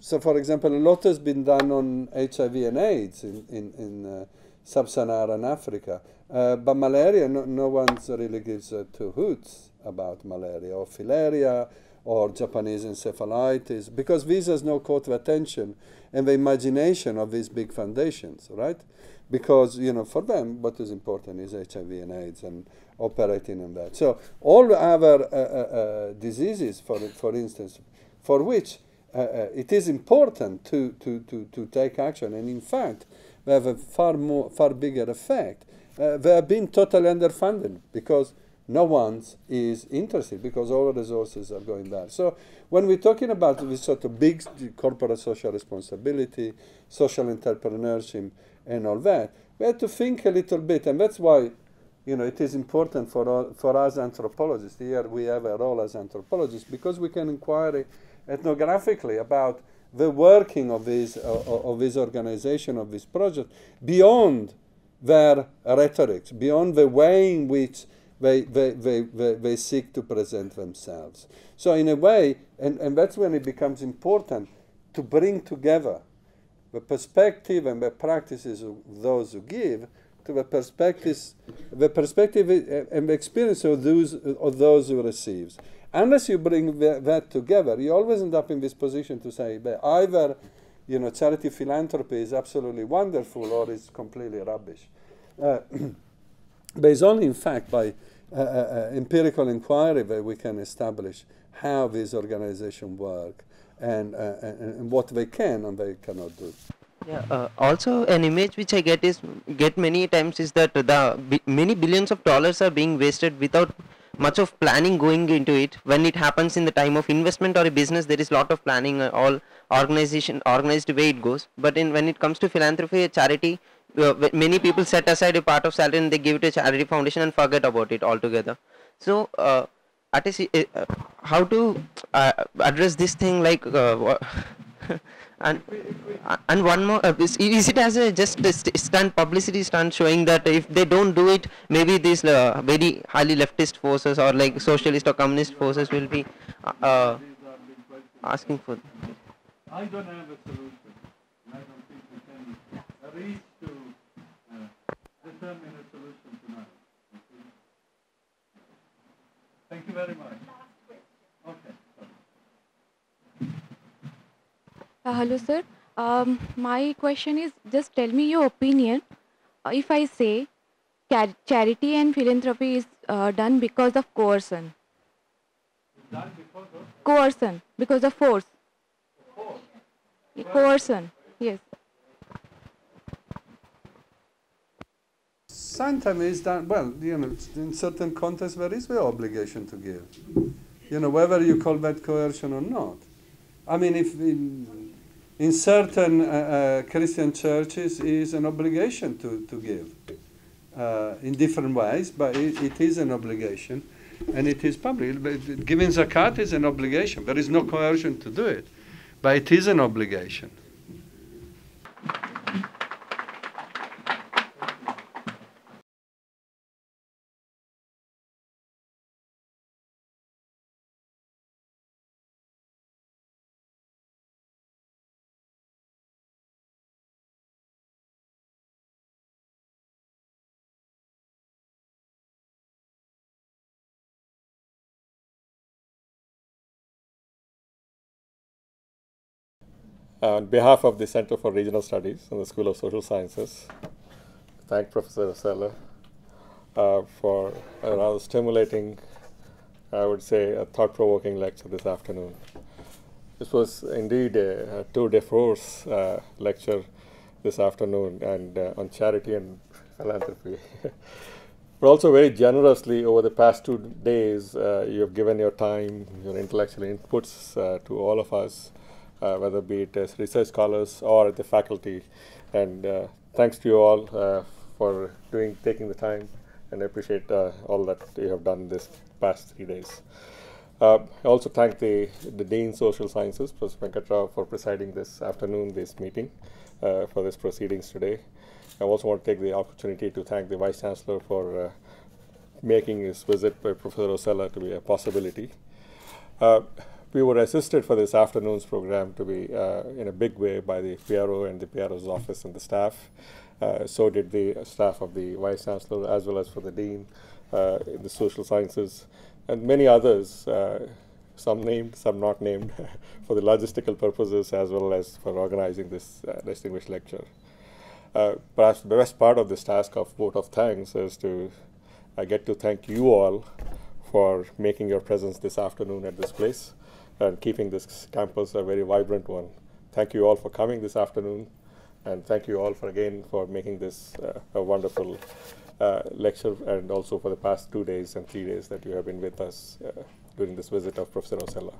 so for example, a lot has been done on HIV and AIDS in, in, in uh, sub-Saharan Africa, uh, but malaria, no, no one really gives two hoots about malaria or filaria or Japanese encephalitis because this has no caught the attention and the imagination of these big foundations, right? Because you know, for them, what is important is HIV and AIDS and operating on that. So all other uh, uh, uh, diseases, for for instance, for which uh, uh, it is important to, to, to, to take action, and in fact, they have a far more far bigger effect. Uh, they have been totally underfunded because no one is interested because all the resources are going there. So when we're talking about this sort of big corporate social responsibility, social entrepreneurship, and all that, we have to think a little bit, and that's why, you know, it is important for all, for us anthropologists. Here we have a role as anthropologists because we can inquire ethnographically about the working of this of, of this organization of this project beyond their rhetorics, beyond the way in which they, they, they, they, they seek to present themselves. So, in a way, and, and that's when it becomes important to bring together the perspective and the practices of those who give to the perspectives, the perspective and the experience of those, of those who receives. Unless you bring that together, you always end up in this position to say that either you know, charity philanthropy is absolutely wonderful or it's completely rubbish. Uh, but it's only, in fact, by uh, uh, empirical inquiry that we can establish how these organizations work and, uh, and, and what they can and they cannot do. Yeah, uh, also an image which I get is get many times is that the many billions of dollars are being wasted without much of planning going into it. When it happens in the time of investment or a business, there is a lot of planning, uh, all organization organized way it goes. But in when it comes to philanthropy, a charity, uh, many people set aside a part of salary and they give it to charity foundation and forget about it altogether. So. Uh, at a, uh, how to uh, address this thing like uh, and uh, and one more uh, is, is it as a just a st- stunt publicity stunt showing that if they don't do it maybe these uh, very highly leftist forces or like socialist or communist forces will be uh, uh, asking for I don't have a solution. I don't think we can reach to uh, determine a solution tonight. Thank you very much. Okay. Uh, hello, sir. Um, my question is just tell me your opinion. Uh, if I say char- charity and philanthropy is uh, done because of coercion, Done because of coercion, because of force. Coercion, yes. Sometimes it's done, well, you know, in certain contexts there is the obligation to give. You know, whether you call that coercion or not. I mean, if in, in certain uh, uh, Christian churches is an obligation to, to give uh, in different ways, but it, it is an obligation and it is public. Giving zakat is an obligation. There is no coercion to do it, but it is an obligation. On behalf of the Center for Regional Studies and the School of Social Sciences, thank Professor Osella uh, for a rather stimulating, I would say, a thought-provoking lecture this afternoon. This was indeed a, a de force uh, lecture this afternoon and uh, on charity and philanthropy. but also very generously over the past two days, uh, you have given your time, your intellectual inputs uh, to all of us, whether be it as research scholars or at the faculty. And uh, thanks to you all uh, for doing taking the time, and I appreciate uh, all that you have done this past three days. Uh, I also thank the, the Dean Social Sciences, Professor Venkatrao, for presiding this afternoon, this meeting, uh, for this proceedings today. I also want to take the opportunity to thank the Vice Chancellor for uh, making this visit by Professor Osella to be a possibility. We were assisted for this afternoon's program to be uh, in a big way by the PRO and the PRO's office and the staff. Uh, so did the staff of the Vice Chancellor as well as for the Dean uh, in the social sciences and many others, uh, some named, some not named, for the logistical purposes as well as for organizing this uh, distinguished lecture. Perhaps the best part of this task of vote of thanks is to I get to thank you all for making your presence this afternoon at this place and keeping this campus a very vibrant one. Thank you all for coming this afternoon, and thank you all for again for making this uh, a wonderful uh, lecture, and also for the past two days and three days that you have been with us uh, during this visit of Professor Osella.